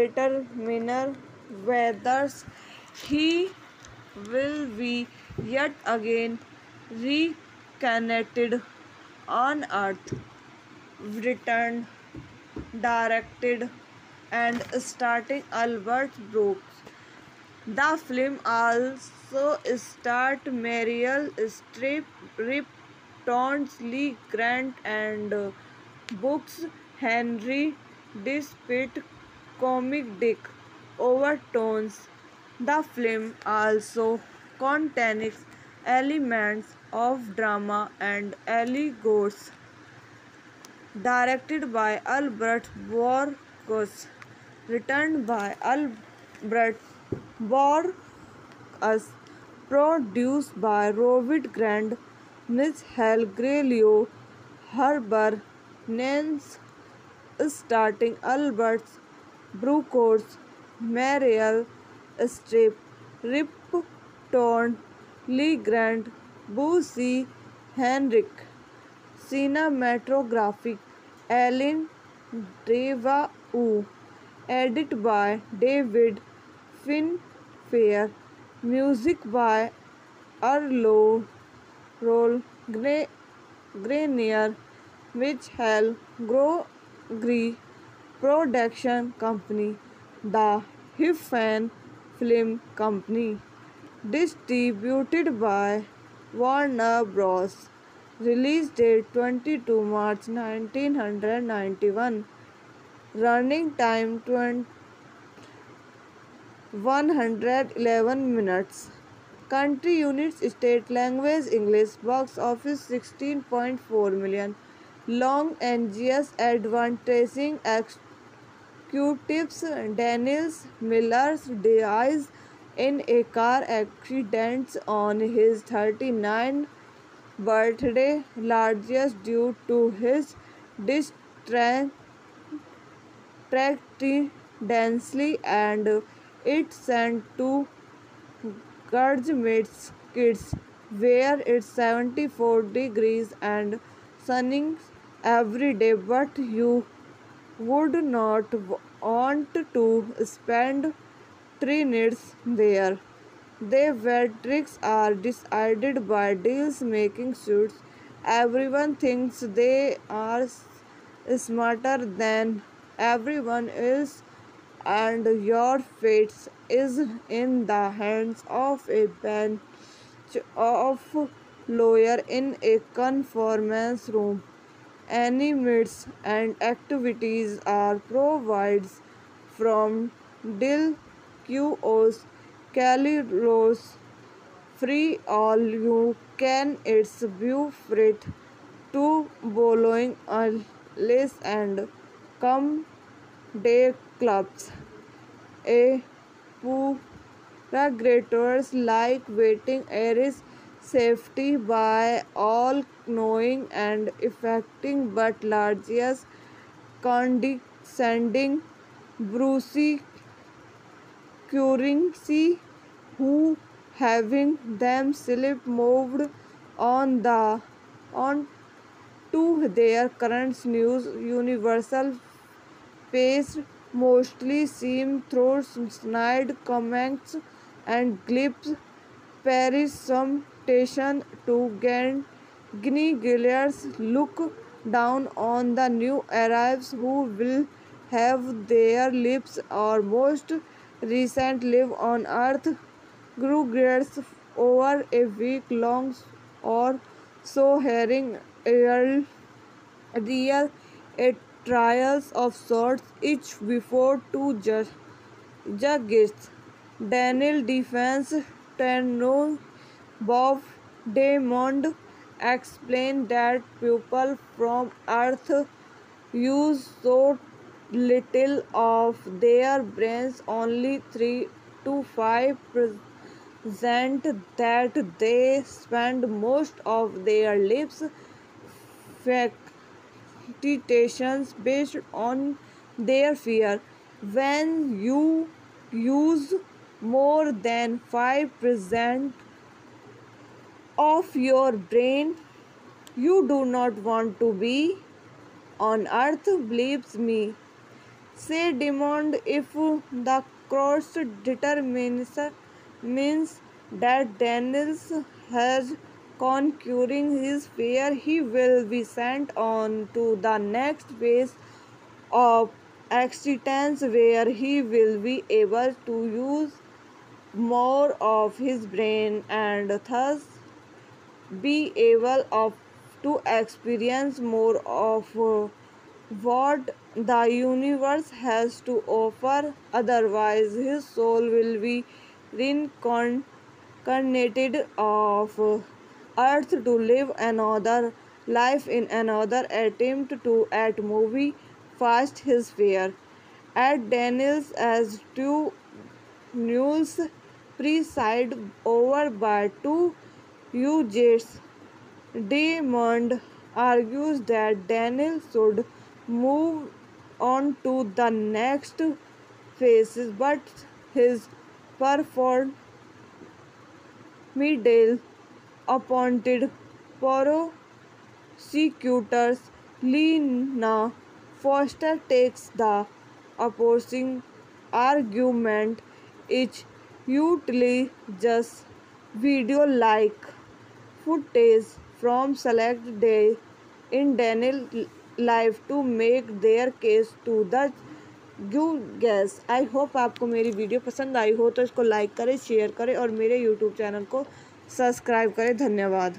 determine whether he will be yet again reconnected on earth. Written, directed, and starring Albert Brooks. The film also starred Meryl Streep, Rip Torrance, Lee Grant, and Books Henry despite comic dick overtones. The film also contains elements of drama and allegories directed by Albert Borkus, written by Albert Borkus, produced by Robert Grand, Miss Hal Grelio, Herbert Nance, starting Albert Brooks, Meryl Streep, Rip Torn, Lee Grant, Boosie Henrik. Cinematographic Allen Daviau, edit by David Finfer, music by Arlo Roll Grenier, which Hell Grogri Production Company, The Hiffen Film Company, distributed by Warner Bros. Release date 22 March 1991. Running time 20 111 minutes. Country units state language English. Box office 16.4 million. Long NGS advertising executives Daniels Miller's dies in a car accident on his 39th birthday, largest due to his distracting densely and it sent to Gurjmit's kids where it's 74 degrees and sunny every day but you would not want to spend three nights there. The verdicts are decided by deals making suits Everyone thinks they are smarter than everyone is and your fate is in the hands of a bench of lawyer in a conference room. Any meets and activities are provided from Dil QoS Cali Rose free all you can it's Bufrit to following a list and come day clubs a Puregrators like waiting areas safety by all knowing and affecting but largest condescending Brucey currency who having them slip moved on the on to their current news universal face mostly seem through snide comments and clips Paris some temptation to gain Gilead's look down on the new arrivals who will have their lips or most recent live on earth. Grew grades over a week long or so hearing real, a trials of sorts each before two judge, judges. Daniel defends Tenno Bob Diamond explained that people from Earth use so little of their brains only 3 to 5 percent that they spend most of their lives factitations based on their fear. When you use more than 5 percent of your brain you do not want to be on earth. Believes me. Say demand if the cross determines means that Daniels has conquering his fear he will be sent on to the next phase of existence where he will be able to use more of his brain and thus be able of to experience more of uh, what the universe has to offer. Otherwise his soul will be reincarnated of uh, earth to live another life in another attempt to at movie fast his fear at daniels as two news preside over by two UJets. Diamond argues that Daniel should move on to the next phases, but his performed middle appointed prosecutors Lena Foster takes the opposing argument each utterly just video like footage from select day in Daniel life to make their case to the you guys I hope आपको मेरी video पसंद आई हो तो इसको like करें, share करें और मेरे यूट्यूब चैनल को सब्सक्राइब करें, धन्यवाद।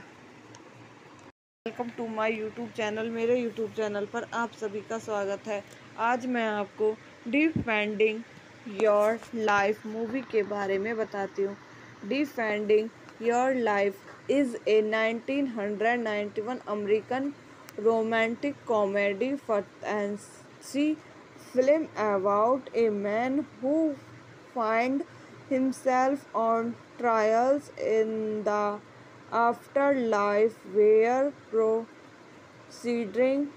Welcome to my YouTube channel मेरे यूट्यूब चैनल पर आप सभी का स्वागत है। आज मैं आपको डिफेंडिंग योर लाइफ मूवी के बारे में बताती हूँ। Defending your life is a 1991 American romantic comedy fantasy film about a man who finds himself on trials in the afterlife where proceeding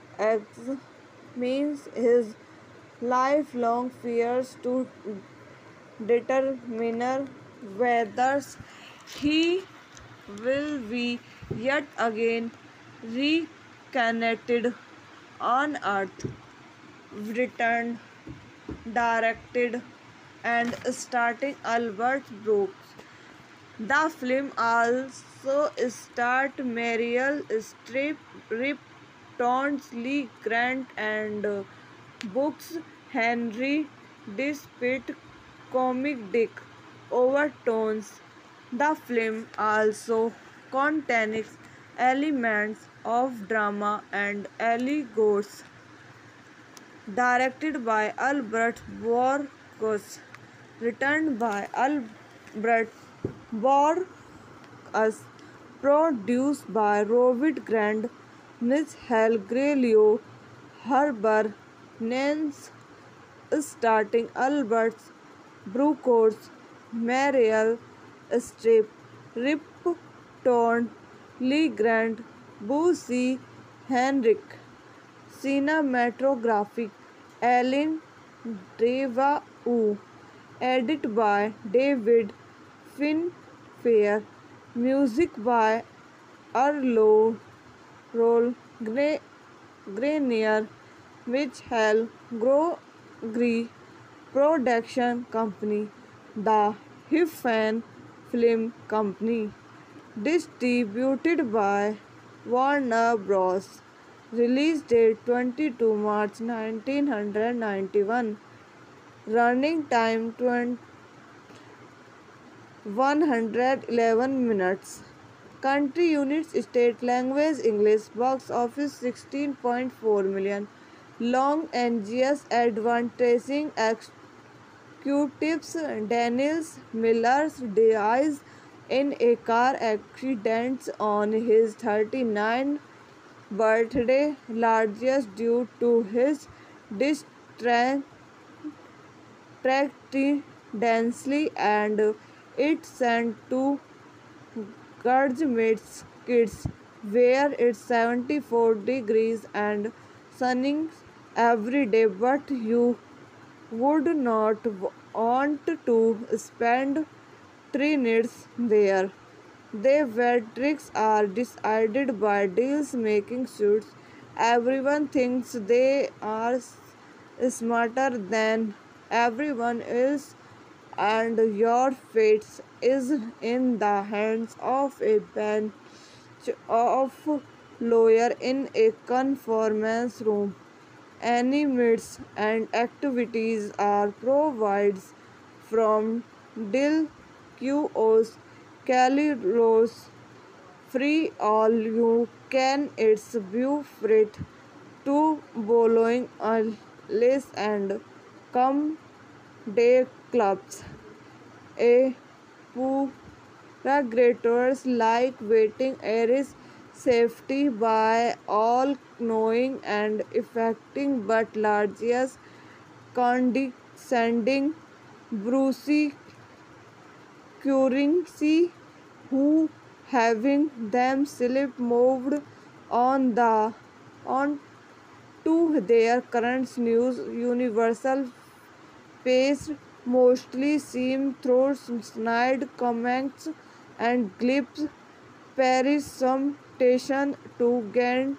means his lifelong fears to determine whether he will be yet again reconnected on earth written directed and starting albert brooks The film also starred Meryl Streep, Rip Torrance, Lee Grant, and uh, Books Henry Despite comic dick overtones. The film also contains elements of drama and allegories. Directed by Albert Borges, written by Albert war us produce by रोविड grand miss hello ग्रेलियो हर्बर नेंस starting Albert ब्रूकोर्स Meryl Streep Rip Torn Lee Grant Bussy Heinrich cinematographic Allen Daviau edit by David Finfer. Music by Arlo Roll Grenier, Michael Grogri Production Company, The Hiffen Film Company. Distributed by Warner Bros. Release date 22 March 1991. Running time 20 111 minutes. Country units state language English box office 16.4 million. Long NGS advertising executives Daniels Miller's dies in a car accident on his 39th birthday, largest due to his distracting densely and it sent to Gurjmit's kids where it's 74 degrees and sunny every day but you would not want to spend three nights there. Their verdicts are decided by deals making suits. Everyone thinks they are smarter than everyone else and your fate is in the hands of a bench of lawyer in a conference room. Any meets and activities are provided from Dil QOS Rose free all you can it's freight to bowling less and come day clubs. A Puragrators like waiting areas safety by all knowing and affecting but largest condescending Brucey currency who having them slip moved on the on to their current news universal faced mostly seem through snide comments and glimpse Paris some temptation to gain.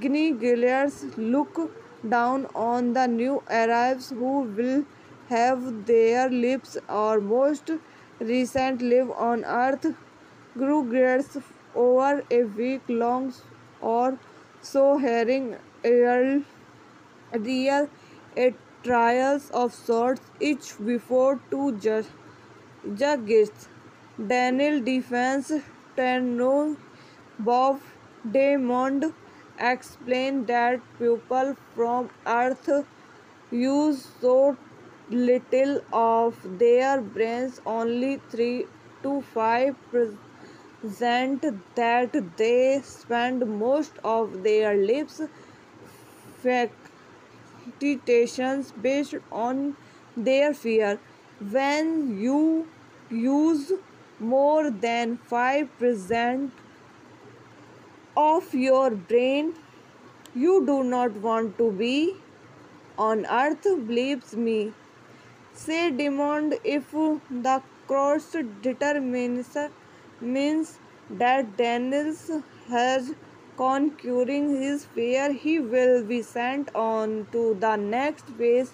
Gilead's look down on the new arrivals who will have their lips or most recent live on earth. Grew grades over a week long or so hearing real, real trials of sorts each before two judges. Daniel defends Tenno Bob Diamond explained that people from Earth use so little of their brains, only 3 to 5 percent, that they spend most of their lives meditations based on their fear. When you use more than 5% of your brain, you do not want to be on earth, believes me. Say demand if the cross determines means that Daniels has conquering his fear, he will be sent on to the next phase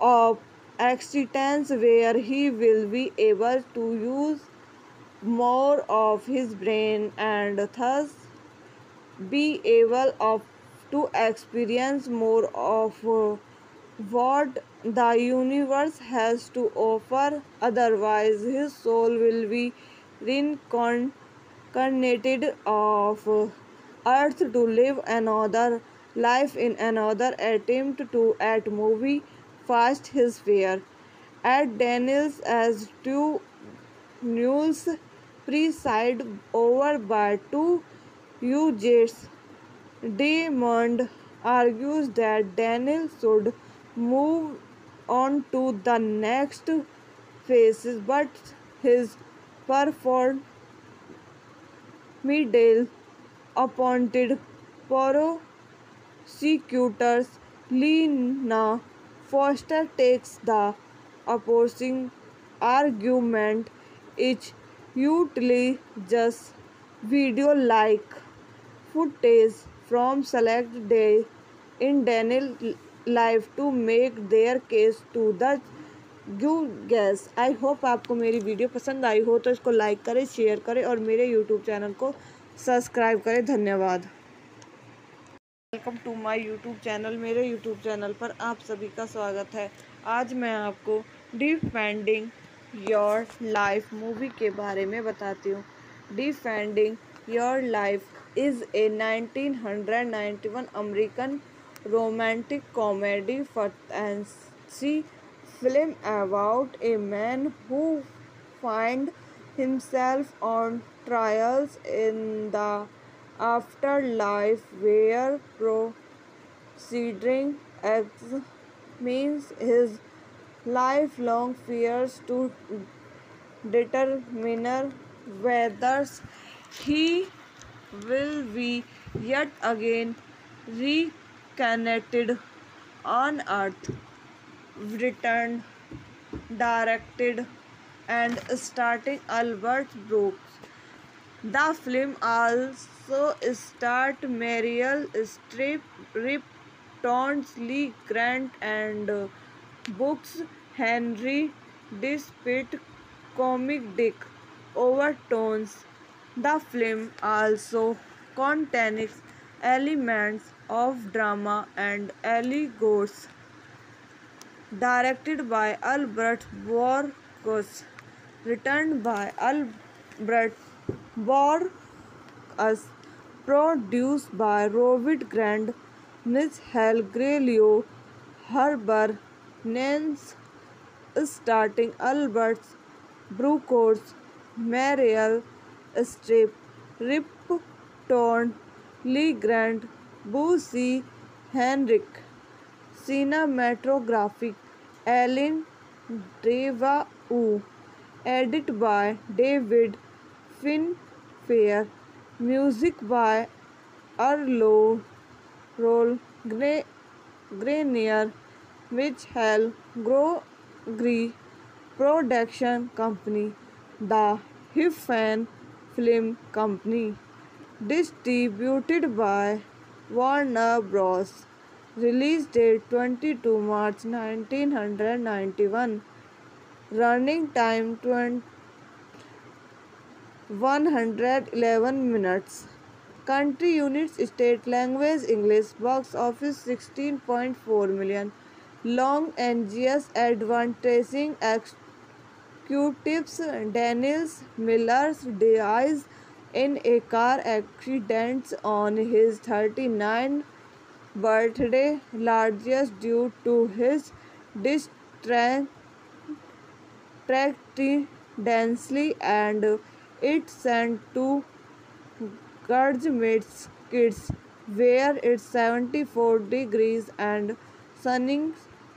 of existence where he will be able to use more of his brain and thus be able of to experience more of uh, what the universe has to offer. Otherwise his soul will be reincarnated of uh, earth to live another life in another attempt to at movie fast his fear at Daniels as two mules preside over by two Jets. Diamond argues that Daniel should move on to the next phases, but his performed middle appointed prosecutors Lena Foster takes the opposing argument each utterly just video like footage from select day in Daniel life to make their case to the you guys. I hope आपको मेरी video पसंद आई हो तो इसको like करें, share करें और मेरे यूट्यूब चैनल को सब्सक्राइब करें, धन्यवाद। Welcome to my YouTube channel, मेरे यूट्यूब चैनल पर आप सभी का स्वागत है। आज मैं आपको डिफेंडिंग योर लाइफ मूवी के बारे में बताती हूँ। Defending your life is a 1991 American romantic comedy fancy film about a man who find himself on trials in the afterlife where proceeding means his lifelong fears to determine whether he will be yet again reconnected on earth written, directed, and starring Albert Brooks. The film also starred Meryl Streep, Rip Torrance, Lee Grant, and uh, books Henry Despite comic dick overtones. The film also contains elements of drama and allegories directed by Albert Borges, written by Albert war us produce by रोविड grand miss hello ग्रेलियो हर्बर नेंस starting Albert's ब्रूकोर्स Meryl Streep Rip Torn Lee Grant Bussy Heinrich cinematographic Allen डेवा edit by David Finfer, music by Arlo Roll Grenier, Michael Grogri, Production Company, The Hiffen Film Company, distributed by Warner Bros. Release date 22 March 1991. Running time 111 minutes. Country units state language English. Box office 16.4 million. Los Angeles advertising executives Daniels Miller's dies in a car accident on his 39th birthday largest due to his densely and it sent to graduate kids where it's 74 degrees and sunny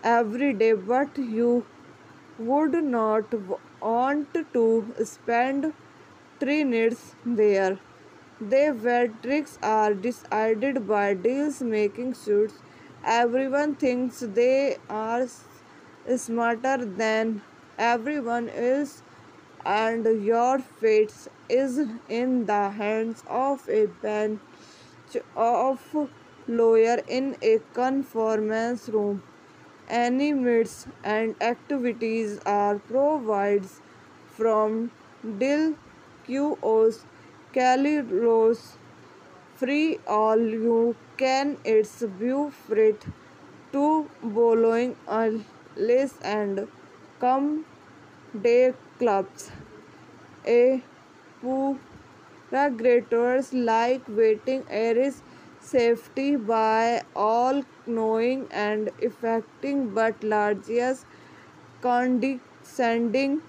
every day but you would not want to spend three nights there were tricks are decided by deals making suits. Everyone thinks they are smarter than everyone else, and your fate is in the hands of a bench of lawyer in a conference room. Any meets and activities are provided from deal QoS Rose free all you can it's freight to a list and come day clubs a Purogators like waiting Aries safety by all knowing and affecting but largest condescending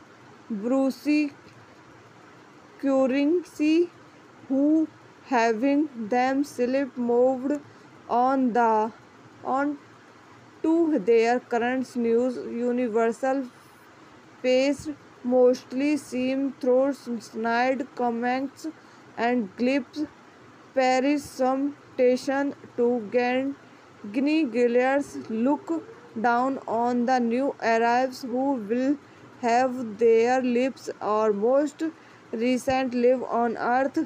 Brucey currency who having them slip moved on the on to their current news universal faced mostly seem through snide comments and clips Paris some temptation to gain. Guinea Gilead's look down on the new arrivals who will have their lips or most recent live on earth.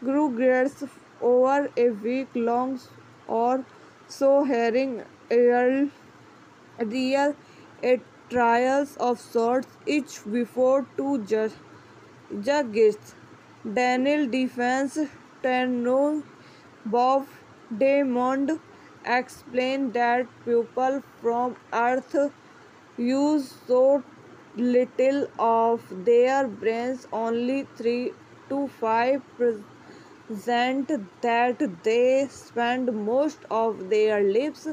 Grew grades over a week long or so hearing real, real a trials of sorts each before two judge, judges. Daniel defense Tenno Bob Diamond explained that people from earth use so little of their brains only 3 to 5 percent that they spend most of their lives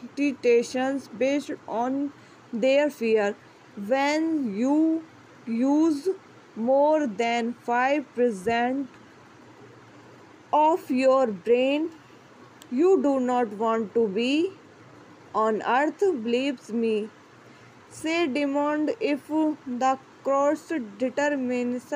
facultations based on their fear. When you use more than 5 percent of your brain you do not want to be on earth. Believes me. Say demand if the cross determines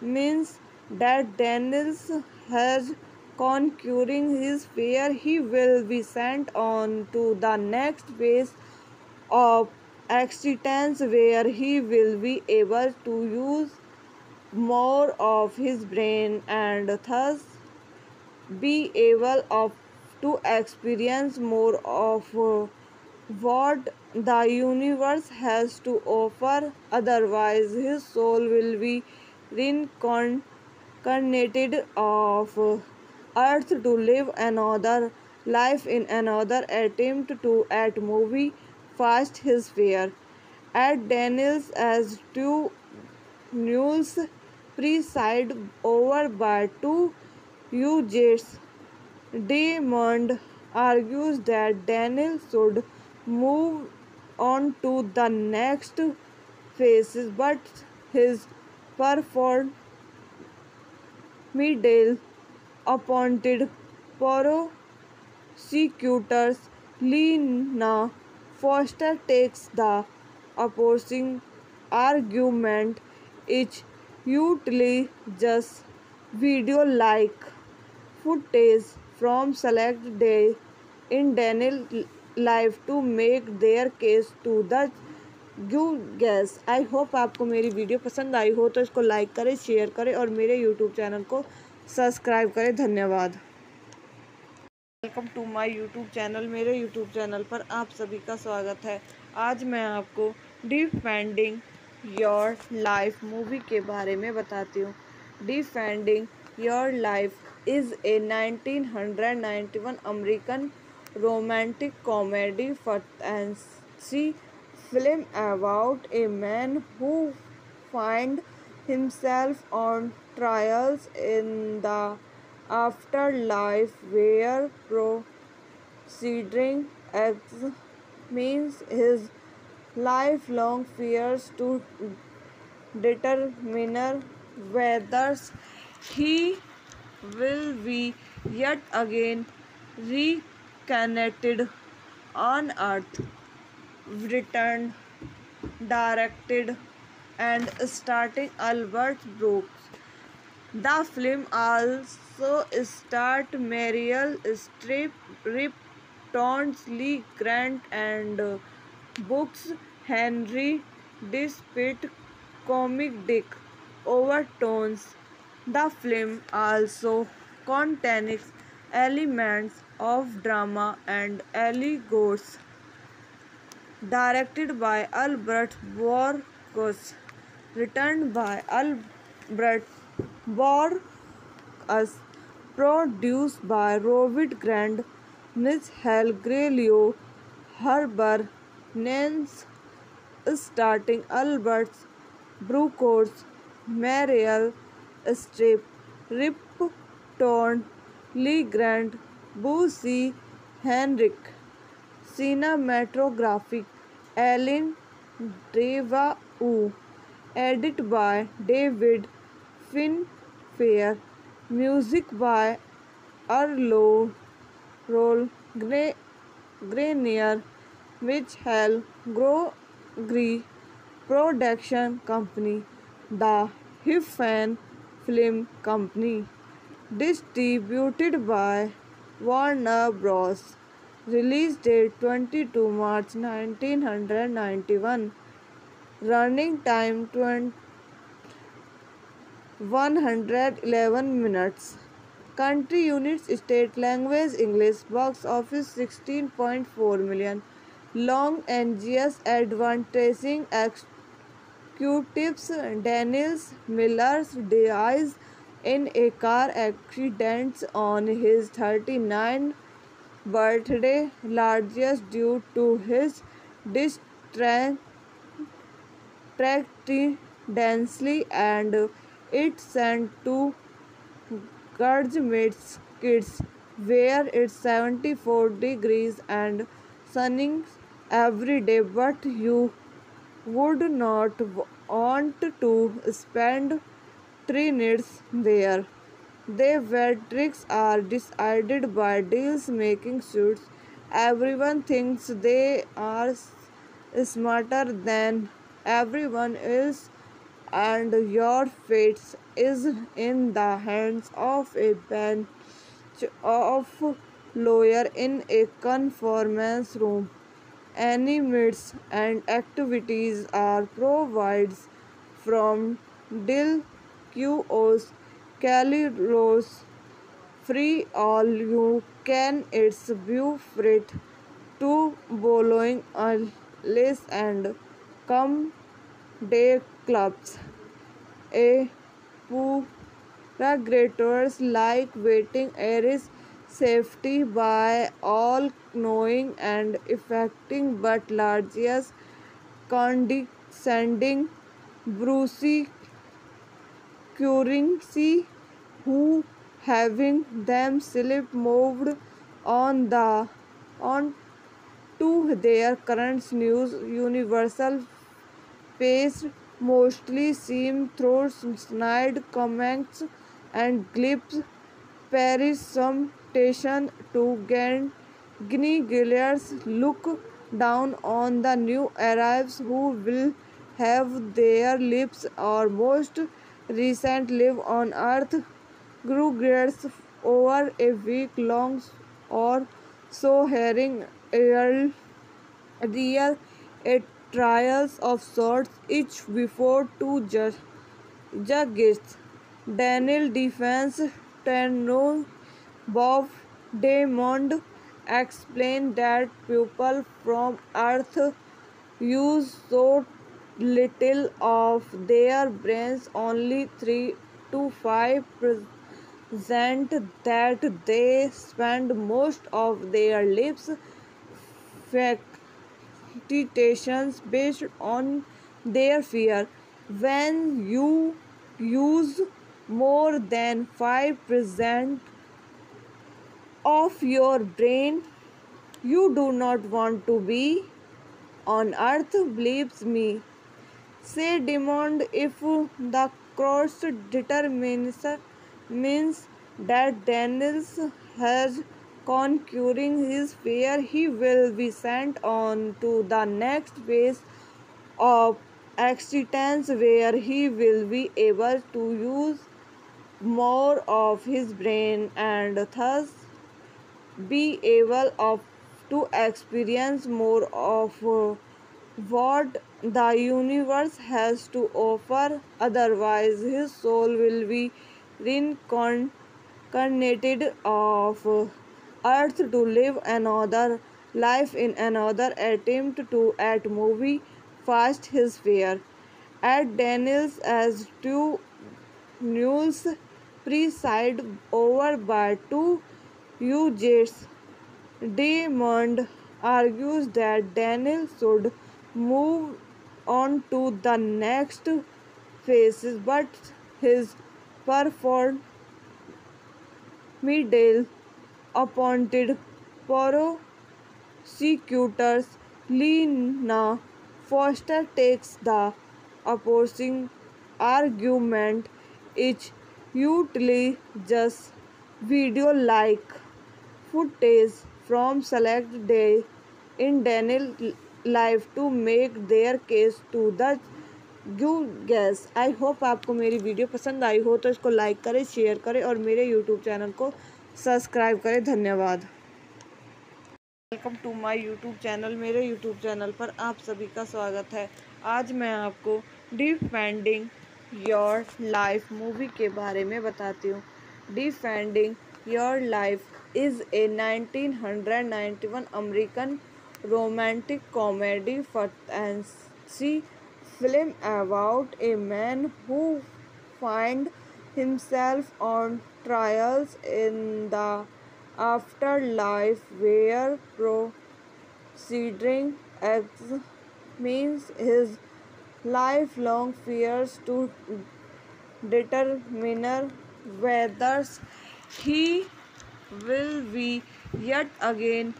means that Daniels has conquering his fear he will be sent on to the next phase of existence where he will be able to use more of his brain and thus be able of to experience more of uh, what the universe has to offer. Otherwise his soul will be reincarnated of earth to live another life in another attempt to at movie fast his fear at daniels as two news preside over by two UJets. Diamond argues that Daniel should move on to the next phases, but his performed middle appointed prosecutors Lena Foster takes the opposing argument each utterly just video like footage from select day in Daniel life to make their case to the you guess. I hope आपको मेरी video पसंद आई हो तो इसको like करें, share करें और मेरे यूट्यूब चैनल को सब्सक्राइब करें, धन्यवाद। Welcome to my YouTube channel मेरे यूट्यूब चैनल पर आप सभी का स्वागत है। आज मैं आपको डिफेंडिंग योर लाइफ मूवी के बारे में बताती हूँ। Defending your life is a 1991 American romantic comedy fantasy film about a man who finds himself on trials in the afterlife where proceeding means his lifelong fears to determine whether he will be yet again reconnected on earth written directed and starring albert brooks the film also starred Meryl Streep, Rip Torrance, Lee Grant, and Books Henry Despite comic dick overtones. The film also contains elements of drama and allegories. Directed by Albert Borges, written by Albert Borges, produced by Robert Grand, Michael Grillo, Herbert Nance, starting Albert Brooks, Meryl Streep, Rip Torn, Lee Grant, Boosie Henrik. Cinematographic Allen Daviau. Edit by David Finfer. Music by Arlo Roll Gre- Grenier. Michael Grogri Production Company. The Geffen Film Company. Distributed by Warner Bros. Release date 22 March 1991. Running time 20 111 minutes. Country units state language English box office 16.4 million. Los Angeles advertising executives Daniels Miller's dies in a car accident on his 39th birthday, largest due to his distracting densely and it sent to Gurjmates kids where it's 74 degrees and sunning every day but you would not want to spend three nights there. Their verdicts are decided by deals making suits. Everyone thinks they are smarter than everyone else, and your fate is in the hands of a bench of lawyer in a conference room. Any meets and activities are provided from Dil QOS Caliros free all you can it's view freight to bowling alleys and come day clubs. A greaters like waiting air is safety by all knowing and effecting but largeous condescending Brucey curing see who having them slip moved on the on to their current news universal paced mostly seem through snide comments and clips Paris some temptation to gain. Guinea Gilead's look down on the new arrivals who will have their lips or most recent live on earth. Grew grades over a week long or so hearing real, real a trials of sorts each before two judge, judges. Daniel defense Tenno Bob Diamond explained that people from Earth use so little of their brains, only 3 to 5 percent, that they spend most of their lives factitations based on their fear. When you use more than 5% of your brain, you do not want to be on earth, believes me. Say demand if the cross determines means that Daniels has conquering his fear, he will be sent on to the next phase of existence where he will be able to use more of his brain and thus be able of to experience more of uh, what the universe has to offer. Otherwise his soul will be reincarnated of uh, earth to live another life in another attempt to at movie fast his fear at Daniels as two news preside over by two UJs. Diamond argues that Daniel should move on to the next phases, but his preferred middle appointed prosecutors Lena Foster takes the opposing argument each utterly just video like footage from select day in Daniel life to make their case to the you guess. I hope आपको मेरी video पसंद आई हो तो इसको like करें, share करें और मेरे यूट्यूब चैनल को सब्सक्राइब करें, धन्यवाद। Welcome to my YouTube channel मेरे यूट्यूब चैनल पर आप सभी का स्वागत है। आज मैं आपको डिफेंडिंग योर लाइफ मूवी के बारे में बताती हूँ। Defending your life is a 1991 American romantic comedy fancy film about a man who find himself on trials in the afterlife where proceeding means his lifelong fears to determine whether he will be yet again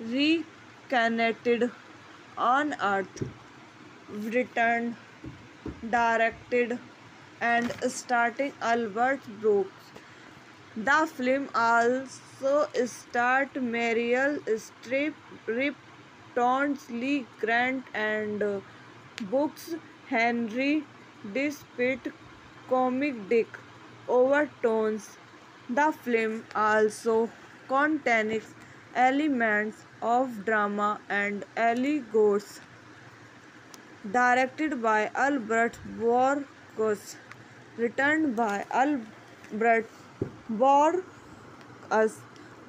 reconnected on earth written, directed, and starring Albert Brooks. The film also starred Meryl Streep, Rip Torrance, Lee Grant, and uh, Books Henry, despite comic dick overtones. The film also contains elements of drama and allegories directed by Albert Brooks, written by Albert war us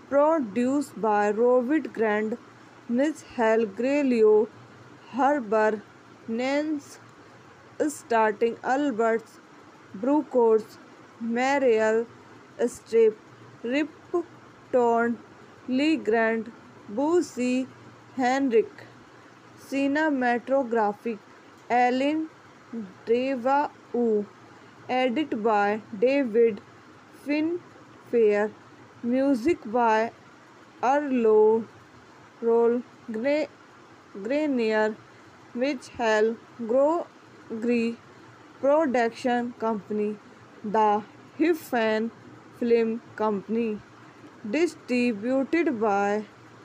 produce by रोविड grand miss hello ग्रेलियो हर्बर नेंस starting Albert ब्रूकोर्स Meryl Streep Rip Torn Lee Grant Bussy Heinrich cinematographic Allen Daviau edit by David Finfer Music by Arlo Roll Grenier Michael Grogri Production Company The Geffen Film Company Distributed by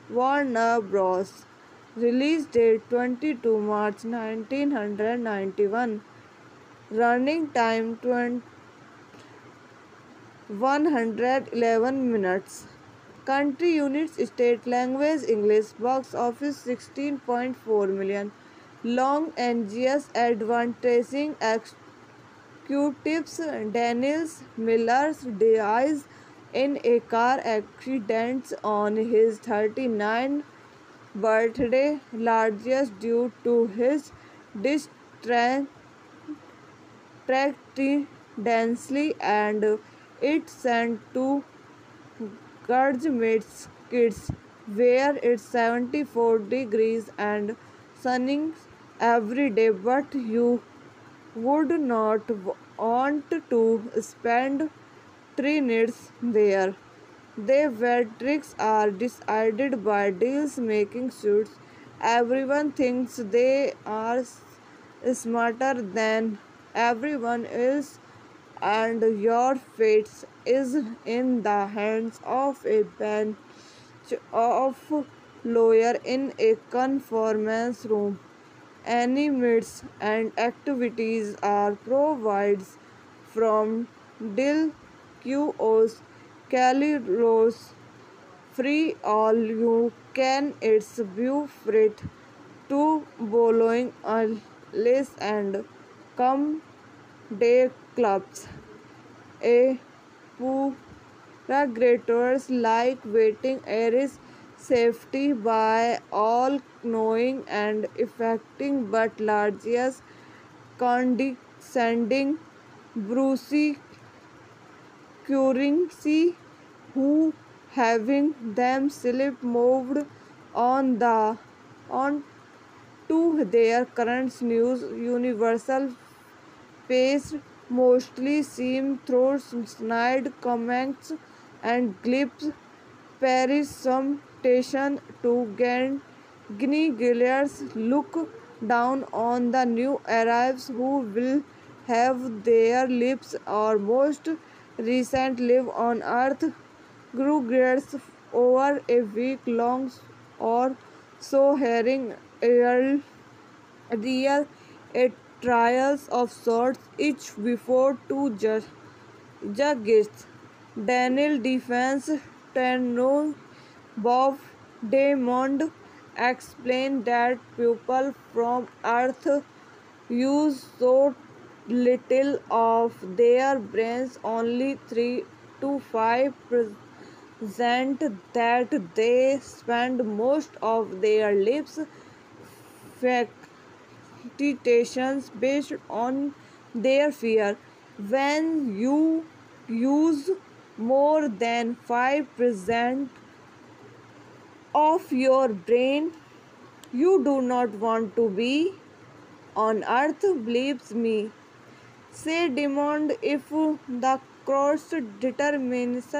Warner Bros. Release date 22 March 1991. Running time 111 minutes. Country units state language English. Box office 16.4 million. Los Angeles advertising executives Daniels Miller's dies in a car accident on his 39th birthday largest due to his distracting densely and it sent to Gurjmit's kids where it's 74 degrees and sunny every day but you would not want to spend three nights there their verdicts are decided by deals making suits. Everyone thinks they are smarter than everyone else, and your fate is in the hands of a bench of lawyer in a conference room. Animates and activities are provided from Dil QOS Rose free all you can it's view freight to bowling less and come day clubs a पूरा like waiting airs safety by all knowing and effecting but largeous condescending Brucey curing see who having them slip moved on the on to their current news universal paste mostly seem through snide comments and clips Paris some temptation to gain Gilead's look down on the new arrivals who will have their lips or most recent live on earth. Grew grades over a week long or so hearing real, real a trials of sorts each before two judges. Daniel defense Tenno Bob Diamond explained that people from Earth use so little of their brains, only 3 to 5 percent, that they spend most of their lives facilitations based on their fear. When you use more than 5 percent of your brain, you do not want to be on earth, believes me. Say demand if the cross determines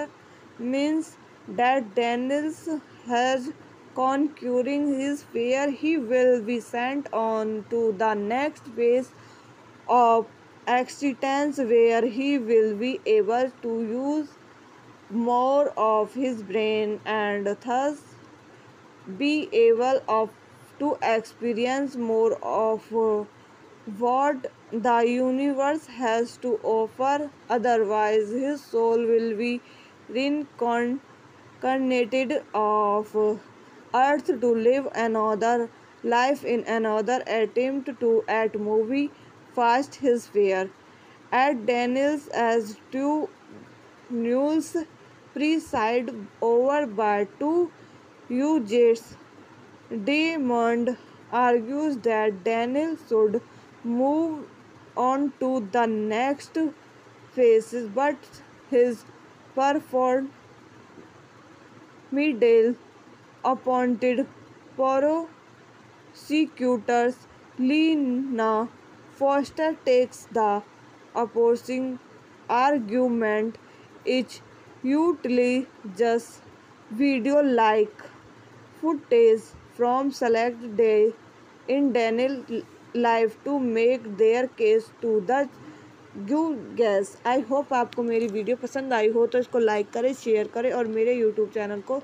means that Daniels has conquering his fear, he will be sent on to the next phase of existence where he will be able to use more of his brain and thus be able of to experience more of uh, what the universe has to offer. Otherwise his soul will be reincarnated of uh, earth to live another life in another attempt to at movie fast his fear at daniels as two news preside over by two UJets. Diamond argues that Daniel should move on to the next phases, but his performed middle appointed prosecutors Lena Foster takes the opposing argument each utterly just video like footage from select day in Daniel life to make their case to the you guess. I hope आपको मेरी video पसंद आई हो तो इसको like करें, share करें और मेरे यूट्यूब चैनल को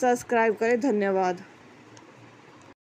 सब्सक्राइब करें धन्यवाद।